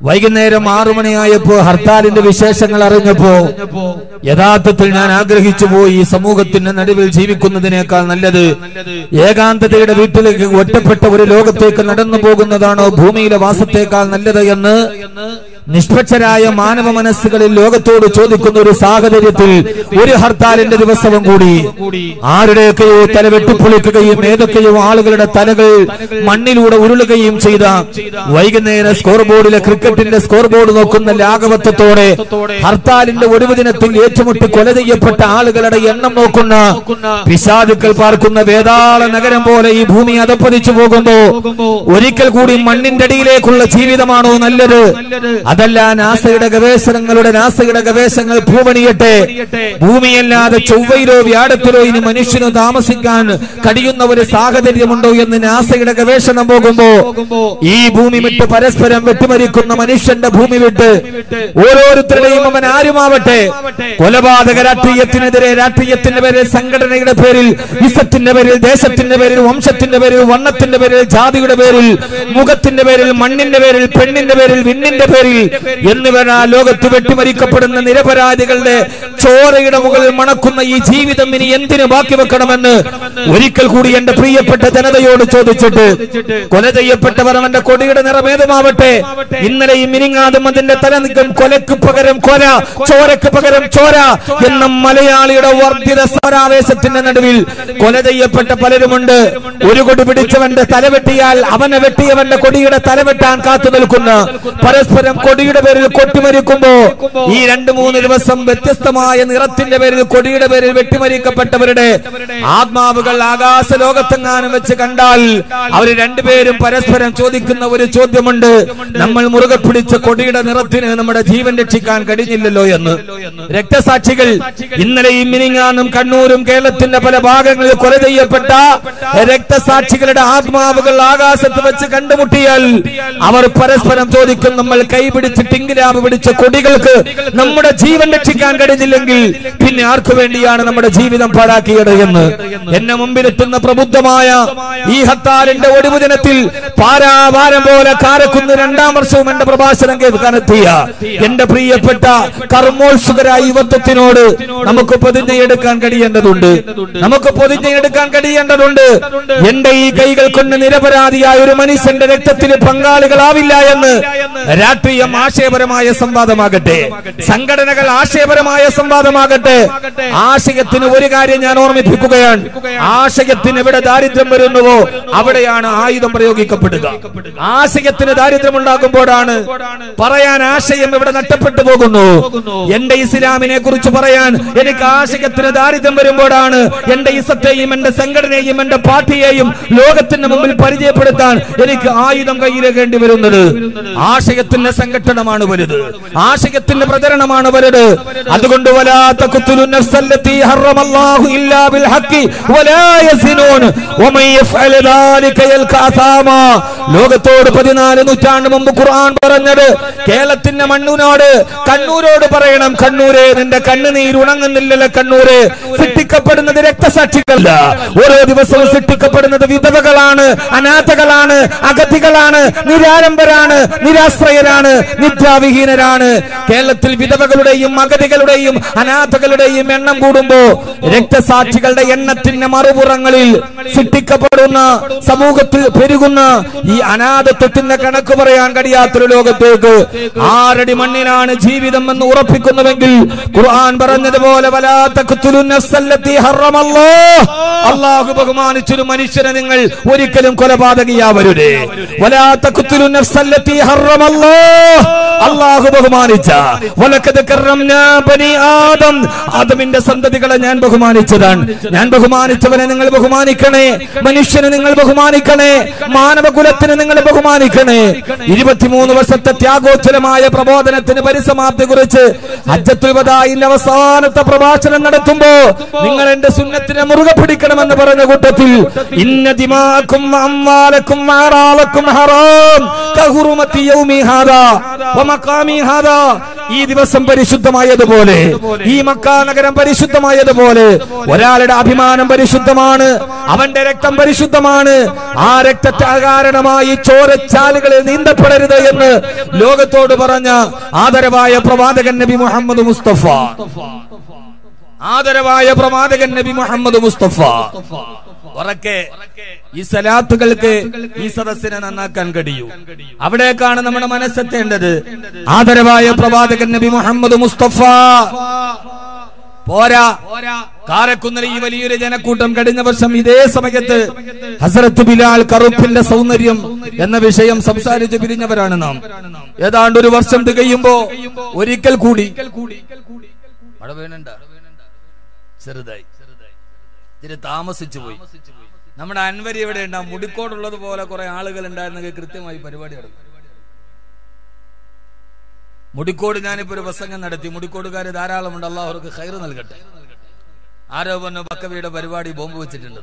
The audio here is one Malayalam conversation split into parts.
വൈകുന്നേരം ആറു മണിയായപ്പോ ഹർത്താലിന്റെ വിശേഷങ്ങൾ അറിഞ്ഞപ്പോ യഥാർത്ഥത്തിൽ ഞാൻ ആഗ്രഹിച്ചു പോയി ഈ സമൂഹത്തിന്റെ നടുവിൽ ജീവിക്കുന്നതിനേക്കാൾ നല്ലത്. ഏകാന്തതയുടെ വീട്ടിലേക്ക് ഒറ്റപ്പെട്ട ഒരു ലോകത്തേക്ക് നടന്നു പോകുന്നതാണോ ഭൂമിയിലെ വാസത്തേക്കാൾ നല്ലത് എന്ന് നിഷ്പക്ഷരായ മാനവ മനസ്സുകളിൽ ലോകത്തോട് ചോദിക്കുന്ന ഒരു സാഹചര്യത്തിൽ ഒരു ഹർത്താലിന്റെ ദിവസവും കൂടി ആരുടെയൊക്കെയോ തല വെട്ടിപ്പൊളിക്കുകയും ഏതൊക്കെയോ ആളുകളുടെ തലകൾ മണ്ണിലൂടെ ഉരുളുകയും ചെയ്ത വൈകുന്നേരം സ്കോർ ബോർഡിലെ ക്രിക്കറ്റിന്റെ സ്കോർ ബോർഡ് നോക്കുന്ന ലാഘവത്വത്തോടെ ഹർത്താലിന്റെ ഒടുവ് ദിനത്തിൽ ഏറ്റുമുട്ടി കൊല ചെയ്യപ്പെട്ട ആളുകളുടെ എണ്ണം നോക്കുന്ന പിശാദുക്കൾ പാർക്കുന്ന വേതാള നഗരം പോലെ ഈ ഭൂമി അതപ്പതിച്ചു പോകുമ്പോ ഒരിക്കൽ കൂടി മണ്ണിന്റെ അടിയിലേക്കുള്ള ജീവിതമാണോ നല്ലത്? അതല്ല നാസയുടെ ഗവേഷണങ്ങളുടെ നാസയുടെ ഗവേഷണങ്ങൾ ഭൂമണിയട്ടെ. ഭൂമിയല്ലാതെ ചൊവ്വയിലോ വ്യാഴത്തിലോ ഇനി മനുഷ്യന് താമസിക്കാൻ കഴിയുന്ന ഒരു സാഹചര്യമുണ്ടോ എന്ന് നാസയുടെ ഗവേഷണം പോകുമ്പോ ഈ ഭൂമി വിട്ട് പരസ്പരം വെട്ടിമരിക്കുന്ന മനുഷ്യന്റെ ഭൂമി വിട്ട് ഓരോരുത്തരുടെയും അവൻ ആരുമാവട്ടെ? കൊലപാതക രാഷ്ട്രീയത്തിനെതിരെ രാഷ്ട്രീയത്തിന്റെ പേരിൽ സംഘടനയുടെ പേരിൽ ഇസത്തിന്റെ പേരിൽ ദേശത്തിന്റെ പേരിൽ വംശത്തിന്റെ പേരിൽ വണ്ണത്തിന്റെ പേരിൽ ജാതിയുടെ പേരിൽ മുഖത്തിന്റെ പേരിൽ മണ്ണിന്റെ പേരിൽ പെണ്ണിന്റെ പേരിൽ വിണ്ണിന്റെ പേരിൽ എന്നിവരാ ലോകത്ത് വെട്ടിമരിക്കപ്പെടുന്ന നിരപരാധികളുടെ ചോരയുടെ മുകളിൽ മണക്കുന്ന ഈ ജീവിതം ഇനി എന്തിനു ബാക്കി വെക്കണമെന്ന് ഒരിക്കൽ കൂടി എന്റെ പ്രിയപ്പെട്ട ജനതയോട് ചോദിച്ചിട്ട് കൊല ചെയ്യപ്പെട്ടവർ അവന്റെ കൊടിയുടെ നിറമേതുമാവട്ടെ ഇന്നലെയും ഇരിങ്ങാതും അതിന്റെ തലനിൽക്കും കൊലക്ക് പകരം കൊല ചോരക്ക് പകരം ചോര എന്ന മലയാളിയുടെ വർദ്ധിത സമരാവേശത്തിന്റെ നടുവിൽ കൊല ചെയ്യപ്പെട്ട പലരുമുണ്ട്. ഒരു കൊടി പിടിച്ചവന്റെ തല വെട്ടിയാൽ അവനെ വെട്ടിയവന്റെ കൊടിയുടെ തല വെട്ടാൻ കാത്തു നിൽക്കുന്ന. പരസ്പരം കൊടിയുടെ പേരിൽ കൊട്ടിമരിക്കുമ്പോ ഈ രണ്ട് മൂന്ന് ദിവസം വ്യത്യസ്തമായ നിറത്തിന്റെ പേരിൽ കൊടിയുടെ പേരിൽ വെട്ടിമരിക്കപ്പെട്ടവരുടെ ആത്മാവുകൾ ആകാശ ലോകത്തെങ്ങാനും വെച്ച് കണ്ടാൽ അവർ രണ്ടുപേരും പരസ്പരം ചോദിക്കുന്ന ഒരു ചോദ്യമുണ്ട്. നമ്മൾ മുറുകെ പിടിച്ച കൊടിയുടെ നിറത്തിന് നമ്മുടെ ജീവൻ രക്ഷിക്കാൻ കഴിഞ്ഞില്ലല്ലോ എന്ന്. രക്തസാക്ഷികൾ ഇന്നലെയും മിനിങ്ങാനും കണ്ണൂരും കേരളത്തിന്റെ പല ഭാഗങ്ങളിൽ കൊല ചെയ്യപ്പെട്ട രക്തസാക്ഷികളുടെ ആത്മാവുകൾ ആകാശത്ത് വെച്ച് കണ്ടുമുട്ടിയാൽ അവർ പരസ്പരം ചോദിക്കും നമ്മൾ കൈപിടിച്ച് ടിങ്കിലാവ് പിടിച്ച കൊടികൾക്ക് നമ്മുടെ ജീവൻ രക്ഷിക്കാൻ കഴിഞ്ഞില്ലെങ്കിൽ പിന്നെ ആർക്കു വേണ്ടിയാണ് നമ്മുടെ ജീവിതം പാഴാക്കിയത് എന്ന്? എന്നെ മുമ്പിലെത്തുന്ന പ്രബുദ്ധമായ ഈ ഹത്താലിന്റെ ഒടിവ് ദിനത്തിൽ പാരാവാരം പോലെ കാരക്കുന്ന് രണ്ടാം വർഷവും എന്റെ പ്രഭാഷണം കേൾക്കാനെത്തിയ എന്റെ പ്രിയപ്പെട്ട കർമ്മോത്സുകരായ യുവത്വത്തിനോട് നമുക്ക് പ്രതിജ്ഞയെടുക്കാൻ കഴിയേണ്ടതുണ്ട്. നമുക്ക് പ്രതിജ്ഞയെടുക്കാൻ കഴിയേണ്ടതുണ്ട്. എന്റെ ഈ കൈകൾ കൊണ്ട് നിരപരാധിയായ ഒരു മനുഷ്യന്റെ രക്തത്തിന് പങ്കാളികളാവില്ല എന്ന് രാഷ്ട്രീയം ആശയപരമായ സംവാദമാകട്ടെ. സംഘടനകൾ ആശയപരമായ സംവാദമാകട്ടെ. ആശയത്തിന് ഒരു കാര്യം ഞാൻ ഓർമ്മിപ്പിക്കുകയാണ്. ആശയത്തിന് എവിടെ ദാരിദ്ര്യം വരുന്നുവോ അവിടെയാണ് ആയുധം പ്രയോഗിക്കപ്പെടുക. ആശയത്തിന് ദാരിദ്ര്യം ഉണ്ടാകുമ്പോഴാണ് പറയാൻ ആശയം ഇവിടെ നഷ്ടപ്പെട്ടു പോകുന്നു. എന്റെ ഇസ്ലാമിനെ കുറിച്ച് പറയാൻ എനിക്ക് ആശയത്തിന് ദാരിദ്ര്യം വരുമ്പോഴാണ് എന്റെ ഇസത്തെയും എന്റെ സംഘടനയെയും എന്റെ പാർട്ടിയെയും ലോകത്തിന്റെ മുമ്പിൽ പരിചയപ്പെടുത്താൻ എനിക്ക് ആയുധം കയ്യിലേക്കേണ്ടി വരുന്നത്. ആശയത്തിന്റെ സംഘടനമാണ് വലുത്. ആശയത്തിന്റെ പ്രചരണമാണ് വലുത്. അതുകൊണ്ട് വലാത്ത കുത്തുലു നഫ്സല്ലത്തി ഹറമല്ലാഹു ഇല്ലാ ബിൽ ഹഖി വലാ യസിനൂൻ. വമൻ യഫ്അൽ ദാലിക യൽക അസാമാ. ലോകത്തോട് പതിനാല് നൂറ്റാണ്ട് മുമ്പ് ഖുർആൻ പറഞ്ഞത്. കേരളത്തിന്റെ മണ്ണൂനോട് കണ്ണൂരോട് പറയണം. കണ്ണൂരെ നിന്റെ കണ്ണുനീർ ഉണങ്ങുന്നില്ലല്ലോ കണ്ണൂര്. സൃഷ്ടിക്കപ്പെടുന്നത് രക്തസാക്ഷികളല്ല. ഓരോ ദിവസവും സൃഷ്ടിക്കപ്പെടുന്നത് വിധവകളാണ് അനാഥകളാണ് അഗതികളാണ് നിരാരംഭരാണ് നിരാശ്രയരാണ് നിദ്രാവിഹീനരാണ്. കേരളത്തിൽ വിധവകളുടെയും അഗതികളുടെയും അനാഥകളുടെയും എണ്ണം കൂടുമ്പോ രക്തസാക്ഷികളുടെ എണ്ണത്തിന്റെ മറുപുറങ്ങളിൽ സൃഷ്ടിക്കപ്പെടുന്ന സമൂഹത്തിൽ പെരുകുന്ന ഈ അനാഥത്വത്തിന്റെ കണക്ക് പറയാൻ കഴിയാത്തൊരു ലോകത്തേക്ക് ആരടി മണ്ണിലാണ് ജീവിതം എന്ന് ഉറപ്പിക്കുന്നുവെങ്കിൽ ഖുർആൻ പറഞ്ഞതുപോലെ അള്ളാഹു ബഹുമാനിച്ചൊരു മനുഷ്യനെ നിങ്ങൾ ഒരിക്കലും കൊലപാതകയാവരുതേ അള്ളാഹു ബഹുമാനിച്ച ആദം. ആദമിന്റെ സന്തതികളെ ഞാൻ ബഹുമാനിച്ചതാണ്. ഞാൻ ബഹുമാനിച്ചവനെ നിങ്ങൾ ബഹുമാനിക്കണേ. മനുഷ്യനെ നിങ്ങൾ ബഹുമാനിക്കണേ. മാനവകുലത്തിന് നിങ്ങൾ ബഹുമാനിക്കണേ. ഇരുപത്തിമൂന്ന് വർഷത്തെ ത്യാഗോജ്വലമായ പ്രബോധനത്തിന് പരിസമാപ്തി കുറിച്ച് അജ്ജത്തുൽ അവസാനത്തെ പ്രഭാഷണം നടത്തുമ്പോ നിങ്ങൾ എന്റെ സുന്നത്തിനെ മുറുകെ പിടിക്കണമെന്ന് പറഞ്ഞ കൂട്ടത്തിൽ ഇന്ന ദിമാക്കും അമ്മാലക്കും ആറാലക്കും ഹറാം യൗമി ഹാദാ ഹാദാ. ഈ ദിവസം പരിശുദ്ധമായതുപോലെ ഈ മക്കാ നഗരം പരിശുദ്ധമായതുപോലെ ഒരാളുടെ അഭിമാനം പരിശുദ്ധമാണ് അവന്റെ രക്തം പരിശുദ്ധമാണ് ആ രക്തത്തെ കാരണമായി ചോരച്ചാലുകളിൽ നീന്തപ്പെടരുത് എന്ന് ലോകത്തോട് പറഞ്ഞ ആദരവായ പ്രവാചകൻ നബി മുഹമ്മദ് മുസ്തഫ. ആദരവായ പ്രവാചകൻ നബി മുഹമ്മദ് മുസ്തഫ. ഈ സലാത്തുകൾക്ക് ഈ സദസ്സിനെ നന്നാക്കാൻ കഴിയൂ. അവിടേക്കാണ് നമ്മുടെ മനസ്സെത്തേണ്ടത്. ആദരവായ പ്രവാചകൻ നബി മുഹമ്മദ് മുസ്തഫ. പോരാ. കാരക്കുന്ന ഈ വലിയൊരു ജനക്കൂട്ടം കഴിഞ്ഞ വർഷം ഇതേ സമയത്ത് ഹസരത്ത് ബിലാൽ കറുപ്പിന്റെ സൗന്ദര്യം എന്ന വിഷയം സംസാരിച്ച് പിരിഞ്ഞവരാണ് നാം. ഏതാണ്ട് ഒരു വർഷം തികയുമ്പോ ഒരിക്കൽ കൂടി മഴ വീണുണ്ട ചെറുതായി. ഇതിന് താമസിച്ചു പോയി. നമ്മുടെ അൻവരി എവിടെ ഉണ്ടാ മുടിക്കോടുള്ളത് പോലെ കുറെ ആളുകൾ ഉണ്ടായിരുന്നെങ്കിൽ കൃത്യമായി പരിപാടി നടക്കും. മുടിക്കോട് ഞാനിപ്പോ ഒരു പ്രസംഗം നടത്തി. മുടിക്കോടുകാർ ധാരാളമുണ്ട്. അള്ളാഹ് അവർക്ക് ഹൈറ് നൽകട്ടെ. ആരോ പറഞ്ഞു ബക്കവിയുടെ പരിപാടി ബോംബ് വെച്ചിട്ടുണ്ട്.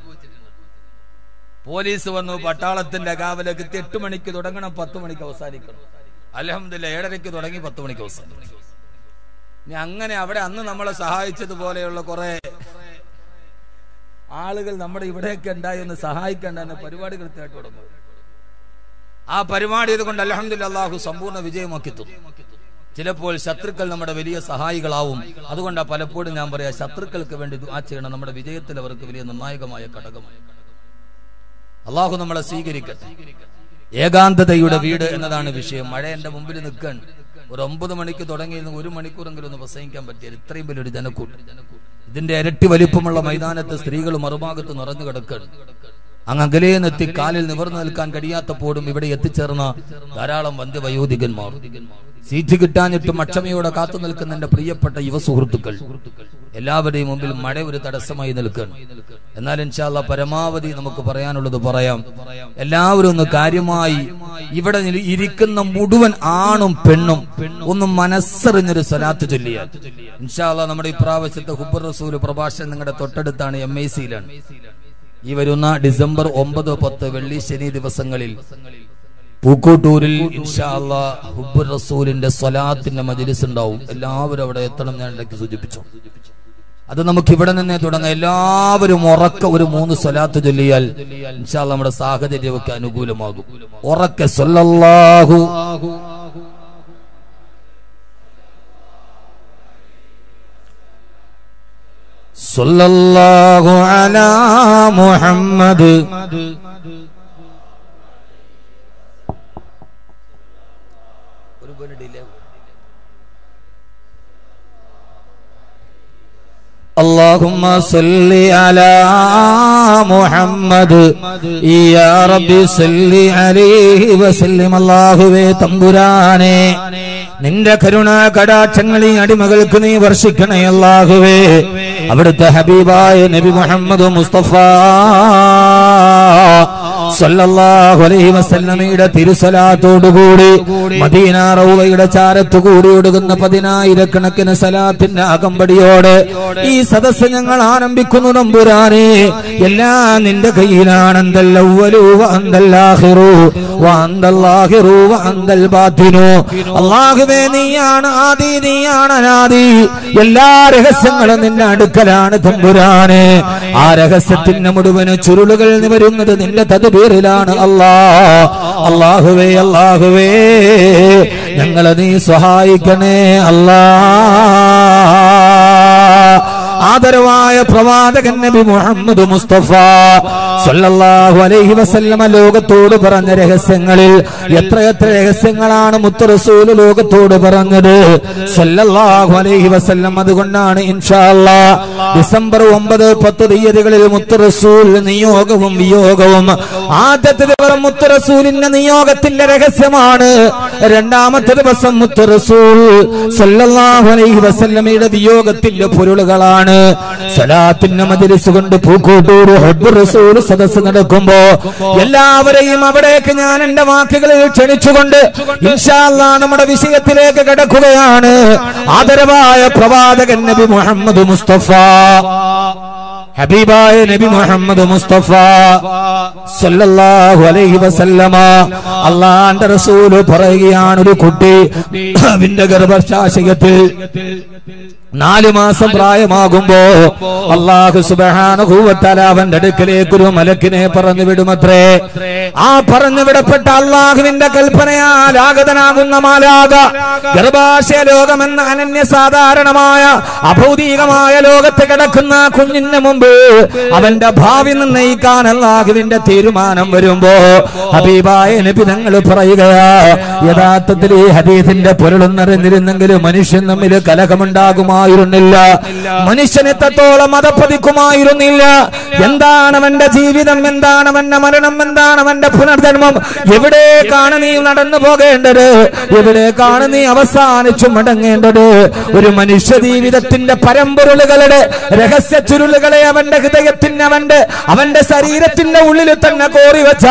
പോലീസ് വന്നു പട്ടാളത്തിന്റെ കാവലേക്ക് എട്ട് മണിക്ക് തുടങ്ങണം. പത്ത് മണിക്ക് അവസാനിക്കണം. അലഹമില്ല ഏഴരയ്ക്ക് തുടങ്ങി പത്ത് മണിക്ക് അവസാനിക്കും. ഇനി അങ്ങനെ അവിടെ അന്ന് നമ്മളെ സഹായിച്ചതുപോലെയുള്ള കുറെ ആളുകൾ നമ്മുടെ ഇവിടെയൊക്കെ ഉണ്ടായി. എന്ന് സഹായിക്കേണ്ട പരിപാടി കൃത്യമായിട്ട് തുടങ്ങും. ആ പരിപാടി കൊണ്ട് അലഹമില്ല അള്ളാഹു സമ്പൂർണ വിജയമാക്കി തന്നു. ചിലപ്പോൾ ശത്രുക്കൾ നമ്മുടെ വലിയ സഹായികളാവും. അതുകൊണ്ടാണ് പലപ്പോഴും ഞാൻ പറയാ ശത്രുക്കൾക്ക് വേണ്ടി ആ ചെയ്യണം. നമ്മുടെ വിജയത്തിൽ അവർക്ക് വലിയ നിർണായകമായ ഘടകമായി അള്ളാഹു നമ്മളെ സ്വീകരിക്കട്ടെ. ഏകാന്തതയുടെ വീട് എന്നതാണ് വിഷയം. മഴ എന്റെ മുമ്പിൽ നിൽക്കാൻ. ഒരു ഒമ്പത് മണിക്ക് തുടങ്ങിയിരുന്ന ഒരു മണിക്കൂറെങ്കിലും ഒന്ന് പ്രസംഗിക്കാൻ പറ്റിയത് ഇത്രയും വലിയൊരു ജനക്കൂട്ടം. ഇതിന്റെ ഇരട്ടി വലിപ്പമുള്ള മൈതാനത്ത് സ്ത്രീകൾ മറുഭാഗത്ത് നിറഞ്ഞു കിടക്കുകയാണ് അങ്ങ് അകലേ എത്തി കാലിൽ നിവർന്നു നിൽക്കാൻ കഴിയാത്തപ്പോഴും ഇവിടെ എത്തിച്ചേർന്ന ധാരാളം വന്ധ്യവയോധികന്മാർ. സീറ്റ് കിട്ടാഞ്ഞിട്ടും അക്ഷമയോടെ കാത്തു നിൽക്കുന്ന എന്റെ പ്രിയപ്പെട്ട യുവ സുഹൃത്തുക്കൾ എല്ലാവരുടെയും മുമ്പിൽ മഴ ഒരു തടസ്സമായി നിൽക്കണം എന്നാൽ ഇൻഷാല്ല പരമാവധി നമുക്ക് പറയാനുള്ളത് പറയാം. എല്ലാവരും ഒന്ന് കാര്യമായി ഇവിടെ ഇരിക്കുന്ന മുഴുവൻ ആണും പെണ്ണും ഒന്ന് മനസ്സറിഞ്ഞൊരു സ്വലാത്ത് ചൊല്ലിയാൽ. ഇൻഷാല്ല നമ്മുടെ ഇപ്രാവശ്യത്തെ ഹുബർ റസൂൽ പ്രഭാഷണം നിങ്ങളുടെ തൊട്ടടുത്താണ് എം ഐ സിയിലാണ് ഈ വരുന്ന ഡിസംബർ ഒമ്പത് പത്ത് വെള്ളി ശനി ദിവസങ്ങളിൽ പൂക്കോട്ടൂരിൽ റസൂലിന്റെ സ്വലാത്തിന്റെ മജലിസ് ഉണ്ടാവും. എല്ലാവരും അവിടെ എത്തണം ഞാൻ ഇടയ്ക്ക് സൂചിപ്പിച്ചു. അത് നമുക്ക് ഇവിടെ നിന്നേ തുടങ്ങാം. എല്ലാവരും ഉറക്ക ഒരു മൂന്ന് സ്വലാത്ത് ചൊല്ലിയാൽ ഇൻഷാ അല്ലാ നമ്മുടെ സാഹചര്യമൊക്കെ അനുകൂലമാകും. ഉറക്കെ സൊല്ലാഹു സൊല്ലാഹു അലാ മുഹമ്മദ് ഒരു ഡിലേ اللهم صل على محمد يا ربي صل عليه وسلم അല്ലാഹുവേ തമ്പുരാനെ നിന്റെ കരുണ കടാക്ഷങ്ങൾ ഈ അടിമകൾക്ക് നീ വർഷിക്കണേ അല്ലാഹുവേ അവിടുത്തെ ഹബീബായ നബി മുഹമ്മദ് മുസ്തഫ സല്ലല്ലാഹു അലൈഹി വസല്ലമയുടെ തിരുസലാത്തോടുകൂടി മദീന റൗവയുടെ ചാരത്തു കൂടി ഒടുകുന്ന പതിനായിരക്കണക്കിന് സലാത്തിന്റെ അകമ്പടിയോടെ ഈ സദസ്സ് ഞങ്ങൾ ആരംഭിക്കുന്നു നമ്പുരാനെ. എല്ലാം നിന്റെ കയ്യിലാണ് അല്ലാഹുവേ നീയാണ് ആദി നീയാണ് അനാദി. എല്ലാ രഹസ്യങ്ങളും നിന്റെ അടുക്കലാണ് തമ്പുരാനെ ആ രഹസ്യത്തിന്റെ മുഴുവൻ ചുരുളുകൾ നിവരുന്നത് നിന്റെ തദ്ബീറിലാണ് അല്ലാ. അല്ലാഹുവേ അല്ലാഹുവേ ഞങ്ങളെ നീ സഹായിക്കണേ അല്ലാ. ആദരവായ പ്രവാചകൻ നബി മുഹമ്മദ് മുസ്തഫ സല്ലല്ലാഹു അലൈഹി വസല്ലമ ലോകത്തോട് പറഞ്ഞ രഹസ്യങ്ങളിൽ എത്രയെത്ര രഹസ്യങ്ങളാണ് മുത്ത റസൂൽ ലോകത്തോട് പറഞ്ഞത്? സല്ലല്ലാഹു അലൈഹി വസല്ലം. അതുകൊണ്ടാണ് ഇൻഷാ അല്ലാ ഡിസംബർ ഒമ്പത് പത്ത് തീയതികളിൽ മുത്ത റസൂൽ നിയോഗവും വിയോഗവും ആദ്യത്തെ ദിവസം മുത്ത റസൂലിന്റെ നിയോഗത്തിന്റെ രഹസ്യമാണ്. രണ്ടാമത്തെ ദിവസം മുത്ത റസൂൽ സല്ലല്ലാഹു അലൈഹി വസല്ലമയുടെ വിയോഗത്തിന്റെ പൊരുളുകളാണ്. സലാത്തിന്റെ മജിലിസ് കൊണ്ട് പൂക്കോട്ടൂർ റസൂൽ സദസ് നടക്കുമ്പോ എല്ലാവരെയും അവിടേക്ക് ഞാൻ എന്റെ വാക്കുകളിൽ ക്ഷണിച്ചുകൊണ്ട് നമ്മുടെ വിഷയത്തിലേക്ക് കിടക്കുകയാണ്. ആദരവായ പ്രവാചകൻ നബി മുഹമ്മദ് മുസ്തഫ. ഹബീബായ നബി മുഹമ്മദ് മുസ്തഫ. സല്ലല്ലാഹു അലൈഹി വസല്ലമ. അള്ളാന്റെ റസൂൽ പറയുകയാണ് ഒരു കുട്ടി. അവന്റെ ഗർഭശാശയത്തിൽ നാല് മാസം പ്രായമാകുമ്പോ അള്ളാഹു സുബഹാനുഭൂവത്താല അവന്റെ അടുക്കലേക്ക് ഒരു മലക്കിനെ പറഞ്ഞു വിടുമത്രേ. ആ പറഞ്ഞു വിടപ്പെട്ട അള്ളാഹുവിന്റെ കൽപ്പനയാൽ ആഗതനാകുന്ന മാലാക ഗർഭാശയ ലോകമെന്ന അനന്യ സാധാരണമായ അഭൗതികമായ ലോകത്ത് കിടക്കുന്ന കുഞ്ഞിന് മുമ്പ് അവന്റെ ഭാവി നിർണയിക്കാൻ അള്ളാഹുവിന്റെ തീരുമാനം വരുമ്പോ ഹബീബായ നബി ഞങ്ങൾ പറയുകയാ യഥാർത്ഥത്തിൽ ഈ ഹദീസിന്റെ പൊരുളൊന്നറിഞ്ഞിരുന്നെങ്കിൽ മനുഷ്യൻ തമ്മിൽ കലഹമുണ്ടാകുമായിരുന്നില്ല. മനുഷ്യൻ എത്രത്തോളം മതപ്പതിക്കുമായിരുന്നില്ല എന്താണ് അവന്റെ ജീവിതം? എന്താണ് അവന്റെ മരണം? എന്താണ് അവന്റെ പുനർജന്മം എവിടേക്കാണ് നീ നടന്നു പോകേണ്ടത്? എവിടേക്കാണ് നീ അവസാനിച്ചു മടങ്ങേണ്ടത്? ഒരു മനുഷ്യ ജീവിതത്തിന്റെ പരമ്പൊരുളുകളുടെ രഹസ്യ ചുരുളുകളെ അവന്റെ ഹൃദയത്തിന് അവന്റെ അവന്റെ ശരീരത്തിന്റെ ഉള്ളിൽ തന്നെ കോറി വെച്ച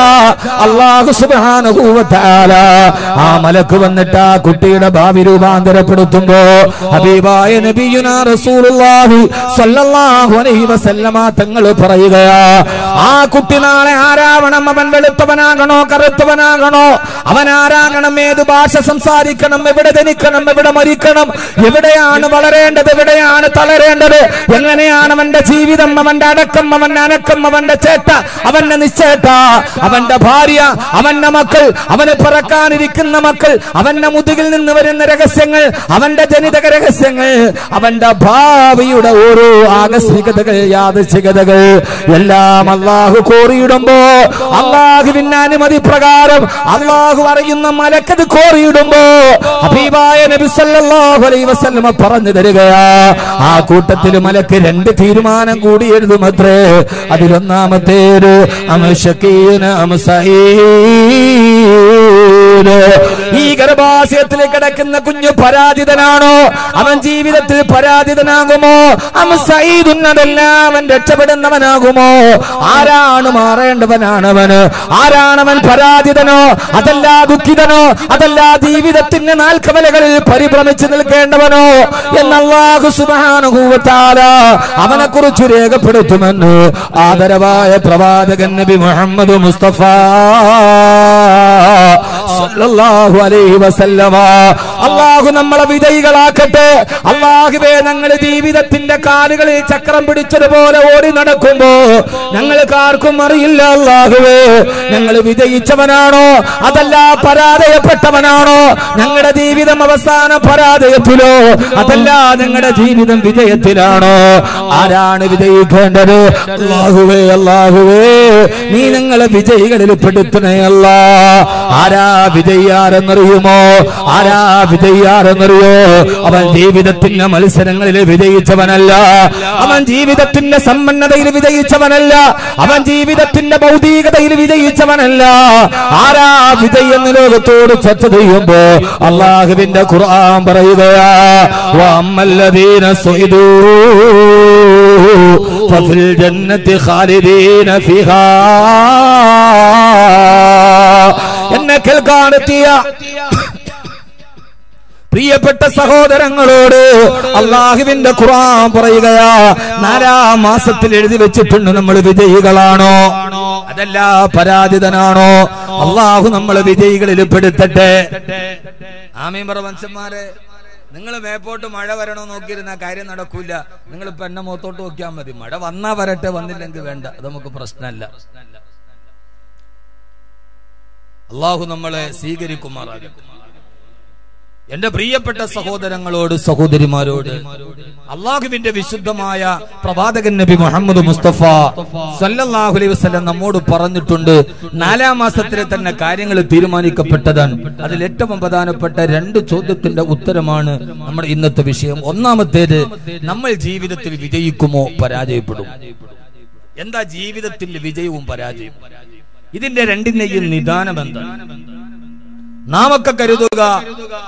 അള്ളാഹു സുബാനുഭൂവത്താല ആ മലക്ക് വന്നിട്ട് ആ കുട്ടിയുടെ ഭാവി രൂപാന്തരപ്പെടുത്തുമ്പോ ഹബീബായ നബിയുന റസൂലുള്ളാഹി തങ്ങൾ പറയുകയാ ആ കുട്ടി നാളെ ആരാവണം? അവൻ വെളുത്തവനാകണോ? കറുത്തവനാകണോ? അവൻ ആരാകണം? ഏത് ഭാഷ സംസാരിക്കണം? എവിടെ ജനിക്കണം? എവിടെ മരിക്കണം? എവിടെയാണ് വളരേണ്ടത്? എവിടെയാണ് തളരേണ്ടത്? എങ്ങനെയാണ് അവന്റെ ജീവിതം? അവന്റെ അടക്കം അവൻ അനക്കം അവന്റെ ചേട്ട അവന്റെ നിശ്ചേട്ട അവന്റെ ഭാര്യ അവന്റെ മക്കൾ അവന് പിറക്കാനിരിക്കുന്ന മക്കൾ അവന്റെ മുതുകിൽ നിന്ന് വരുന്ന രഹസ്യങ്ങൾ അവന്റെ ജനിതക രഹസ്യങ്ങൾ അവന്റെ ഭാവിയുടെ ഓരോ ആകസ്മികതകൾ യാദൃശികതകൾ എല്ലാം അള്ളാഹു കോറിയിടുമ്പോ അള്ളാഹുവിന്റെ അനുമതി പ്രകാരം അള്ളാഹു അറിയുന്ന മലക്കത് കോറിയിടുമ്പോ ഹബീബായ നബി സല്ലല്ലാഹു അലൈഹി പറഞ്ഞു തരികയാ ആ കൂട്ടത്തിൽ മലക്ക് രണ്ട് തീരുമാനം കൂടി എഴുതുമത്രേ അതിലൊന്നാമത്തേത് അമശക്കീന ഈ ഗർഭാശയത്തിൽ കിടക്കുന്ന കുഞ്ഞു പരാജിതനാണോ? അവൻ ജീവിതത്തിൽ പരാജിതനാകുമോ? അവൻ രക്ഷപ്പെടുന്നവനാകുമോ? ആരാണ് മാറേണ്ടവനാണവന്? ആരാണവൻ പരാജിതനോ? അതല്ല ദുഃഖിതനോ? അതല്ല ജീവിതത്തിന്റെ നാൽക്കവലകളിൽ പരിഭ്രമിച്ചു നിൽക്കേണ്ടവനോ? എന്നല്ലാഹു സുബാനുഭൂവത്താല അവനെ കുറിച്ച് രേഖപ്പെടുത്തുമെന്ന് ആദരവായ പ്രവാചകൻ നബി മുഹമ്മദ് മുസ്തഫ അള്ളാഹു നമ്മളെ വിജയികളാക്കട്ടെ അള്ളാഹുവേ ഞങ്ങൾ ജീവിതത്തിന്റെ കാലുകളിൽ ചക്രം പിടിച്ചതുപോലെ ഓടി നടക്കുമ്പോ ഞങ്ങൾക്ക് ആർക്കും അറിയില്ല അള്ളാഹുവേ. ഞങ്ങൾ വിജയിച്ചവനാണോ അതല്ല പരാജയപ്പെട്ടവനാണോ? ഞങ്ങളുടെ ജീവിതം അവസാന പരാജയത്തിലോ? അതല്ല ഞങ്ങളുടെ ജീവിതം വിജയത്തിലാണോ? ആരാണ് വിജയിക്കേണ്ടത് അള്ളാഹുവേ അള്ളാഹുവേ. നീ ഞങ്ങളെ വിജയികളിൽ പെടുത്തണേ അല്ല. ആരാ വിജയിയാരെന്നറിയുമോ? ആരാ വിജയിയാരെന്നറിയോ? അവൻ ജീവിതത്തിന്റെ മത്സരങ്ങളിൽ വിജയിച്ചവനല്ല. അവൻ ജീവിതത്തിന്റെ സമ്പന്നതയിൽ വിജയിച്ചവനല്ല. അവൻ ജീവിതത്തിന്റെ ഭൗതികതയിൽ വിജയിച്ചവനല്ല. ആരാ വിജയ എന്ന് ലോകത്തോട് ചർച്ച ചെയ്യുമ്പോ അള്ളാഹുവിന്റെ ഖുർആൻ പറയുകയാ ഫഫിൽ ജന്നത്തി ഖാലിദീന ഫിഹാ. എന്നെ കേൾക്കാനെത്തിയ പ്രിയപ്പെട്ട സഹോദരങ്ങളോട് അള്ളാഹുവിന്റെ ഖുറാൻ പറയുകയാ നാലാം മാസത്തിൽ എഴുതി വെച്ചിട്ടുണ്ട് നമ്മൾ വിജയികളാണോ? അതല്ല പരാജിതനാണോ? അള്ളാഹു നമ്മളെ വിജയികളിൽ പെടുത്തട്ടെ. ആമീമറ മനുഷ്യന്മാരെ. നിങ്ങൾ മേപ്പോട്ട് മഴ വരണോ നോക്കിയിരുന്ന കാര്യം നടക്കൂല. നിങ്ങൾ പെണ്ണ മുഖത്തോട്ട് നോക്കിയാൽ മതി. മഴ വന്നാ വരട്ടെ വന്നില്ലെങ്കിൽ വേണ്ട. അത് നമുക്ക് പ്രശ്നമല്ല. അള്ളാഹു നമ്മളെ സ്വീകരിക്കുമാറാകട്ടെ. എന്റെ പ്രിയപ്പെട്ട സഹോദരങ്ങളോട് സഹോദരിമാരോട് അള്ളാഹുവിന്റെ വിശുദ്ധമായ പ്രവാചകൻ നബി മുഹമ്മദ് മുസ്തഫ സല്ലല്ലാഹു അലൈഹി വസല്ലം നമ്മോട് പറഞ്ഞിട്ടുണ്ട് നാലാം മാസത്തിലെ തന്നെ കാര്യങ്ങൾ തീരുമാനിക്കപ്പെട്ടതാണ്. അതിൽ ഏറ്റവും പ്രധാനപ്പെട്ട രണ്ട് ചോദ്യത്തിന്റെ ഉത്തരമാണ് നമ്മുടെ ഇന്നത്തെ വിഷയം. ഒന്നാമത്തേത് നമ്മൾ ജീവിതത്തിൽ വിജയിക്കുമോ പരാജയപ്പെടും? എന്താ ജീവിതത്തിൽ വിജയവും പരാജയവും? ഇതിന്റെ രണ്ടിന്റെയും നിദാന ബന്ധം നാമൊക്കെ കരുതുക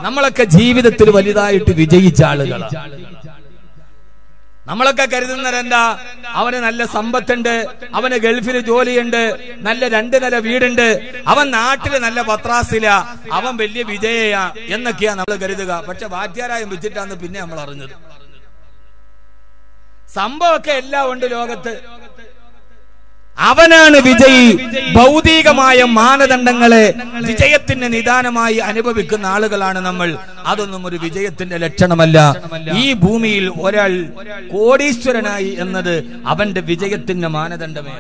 നമ്മളൊക്കെ ജീവിതത്തിൽ വലുതായിട്ട് വിജയിച്ച ആളുകളാണ്. നമ്മളൊക്കെ കരുതുന്നവരെന്താ അവന് നല്ല സമ്പത്തുണ്ട് അവന് ഗൾഫിൽ ജോലിയുണ്ട് നല്ല രണ്ട് നില വീടുണ്ട് അവൻ നാട്ടിൽ നല്ല പത്രാസില അവൻ വലിയ വിജയയാ എന്നൊക്കെയാ നമ്മൾ കരുതുക. പക്ഷെ വാദ്യാരായം വെച്ചിട്ടാന്ന് പിന്നെ നമ്മൾ അറിഞ്ഞത്. സംഭവമൊക്കെ എല്ലാം ഉണ്ട് ലോകത്ത്. അവനാണ് വിജയി. ഭൗതികമായ മാനദണ്ഡങ്ങളെ വിജയത്തിന്റെ നിദാനമായി അനുഭവിക്കുന്ന ആളുകളാണ് നമ്മൾ. അതൊന്നും ഒരു വിജയത്തിന്റെ ലക്ഷണമല്ല. ഈ ഭൂമിയിൽ ഒരാൾ കോടീശ്വരനായി എന്നത് അവന്റെ വിജയത്തിന്റെ മാനദണ്ഡമേ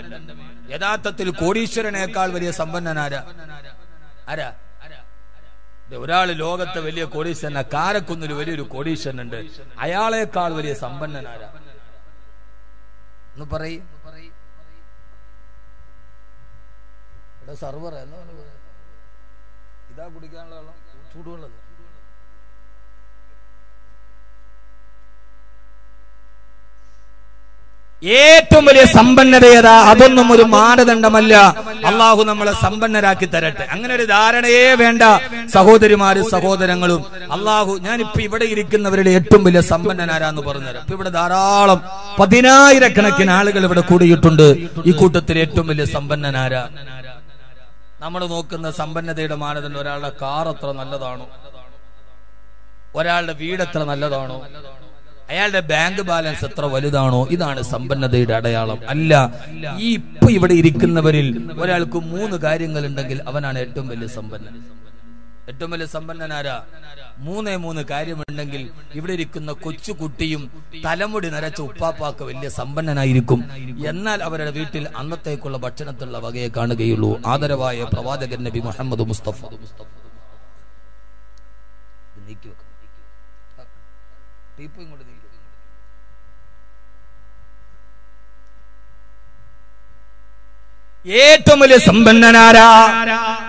യഥാർത്ഥത്തിൽ കോടീശ്വരനേക്കാൾ വലിയ സമ്പന്നനാരാ ആരാ? ദേ ഒരാൾ ലോകത്തെ വലിയ കോടീശ്വരന. കാരക്കുന്നിൽ വലിയൊരു കോടീശ്വരനുണ്ട്. അയാളേക്കാൾ വലിയ സമ്പന്നനാരാ എന്ന് പറയും. സർവർ ഇതാ കുടിക്കാനുള്ള വെള്ളം ചൂടുവെള്ളം. ഏറ്റവും വലിയ സമ്പന്നത ഏതാ? അതൊന്നും ഒരു മാനദണ്ഡമല്ല. അള്ളാഹു നമ്മളെ സമ്പന്നരാക്കി തരട്ടെ. അങ്ങനെ ഒരു ധാരണയെ വേണ്ട. സഹോദരിമാരും സഹോദരങ്ങളും. അള്ളാഹു ഞാനിപ്പോ ഇവിടെ ഇരിക്കുന്നവരുടെ ഏറ്റവും വലിയ സമ്പന്നനാരാന്ന് പറഞ്ഞുതരാം. ഇപ്പൊ ഇവിടെ ധാരാളം പതിനായിരക്കണക്കിന് ആളുകൾ ഇവിടെ കൂടിയിട്ടുണ്ട്. ഈ കൂട്ടത്തിൽ ഏറ്റവും വലിയ സമ്പന്നനാരാ? നമ്മൾ നോക്കുന്ന സമ്പന്നതയുടെ മാനദണ്ഡം ഒരാളുടെ കാർ എത്ര നല്ലതാണോ? ഒരാളുടെ വീട് എത്ര നല്ലതാണോ? അയാളുടെ ബാങ്ക് ബാലൻസ് എത്ര വലുതാണോ? ഇതാണ് സമ്പന്നതയുടെ അടയാളം. അല്ല ഈ ഇപ്പൊ ഇവിടെ ഇരിക്കുന്നവരിൽ ഒരാൾക്ക് മൂന്ന് കാര്യങ്ങൾ ഉണ്ടെങ്കിൽ അവനാണ് ഏറ്റവും വലിയ സമ്പന്നൻ. ഏറ്റവും വലിയ സമ്പന്നനാരാ മൂന്നേ മൂന്ന് കാര്യമുണ്ടെങ്കിൽ ഇവിടെ ഇരിക്കുന്ന കൊച്ചുകുട്ടിയും തലമുടി നരച്ച ഉപ്പാപ്പാക്ക് വലിയ സമ്പന്നനായിരിക്കും. എന്നാൽ അവരുടെ വീട്ടിൽ അന്നത്തേക്കുള്ള ഭക്ഷണത്തിലുള്ള വകയെ കാണുകയുള്ളൂ. ആദരവായ പ്രവാചകൻ നബി മുഹമ്മദ് മുസ്തഫ. ഏറ്റവും വലിയ സമ്പന്നനാരാ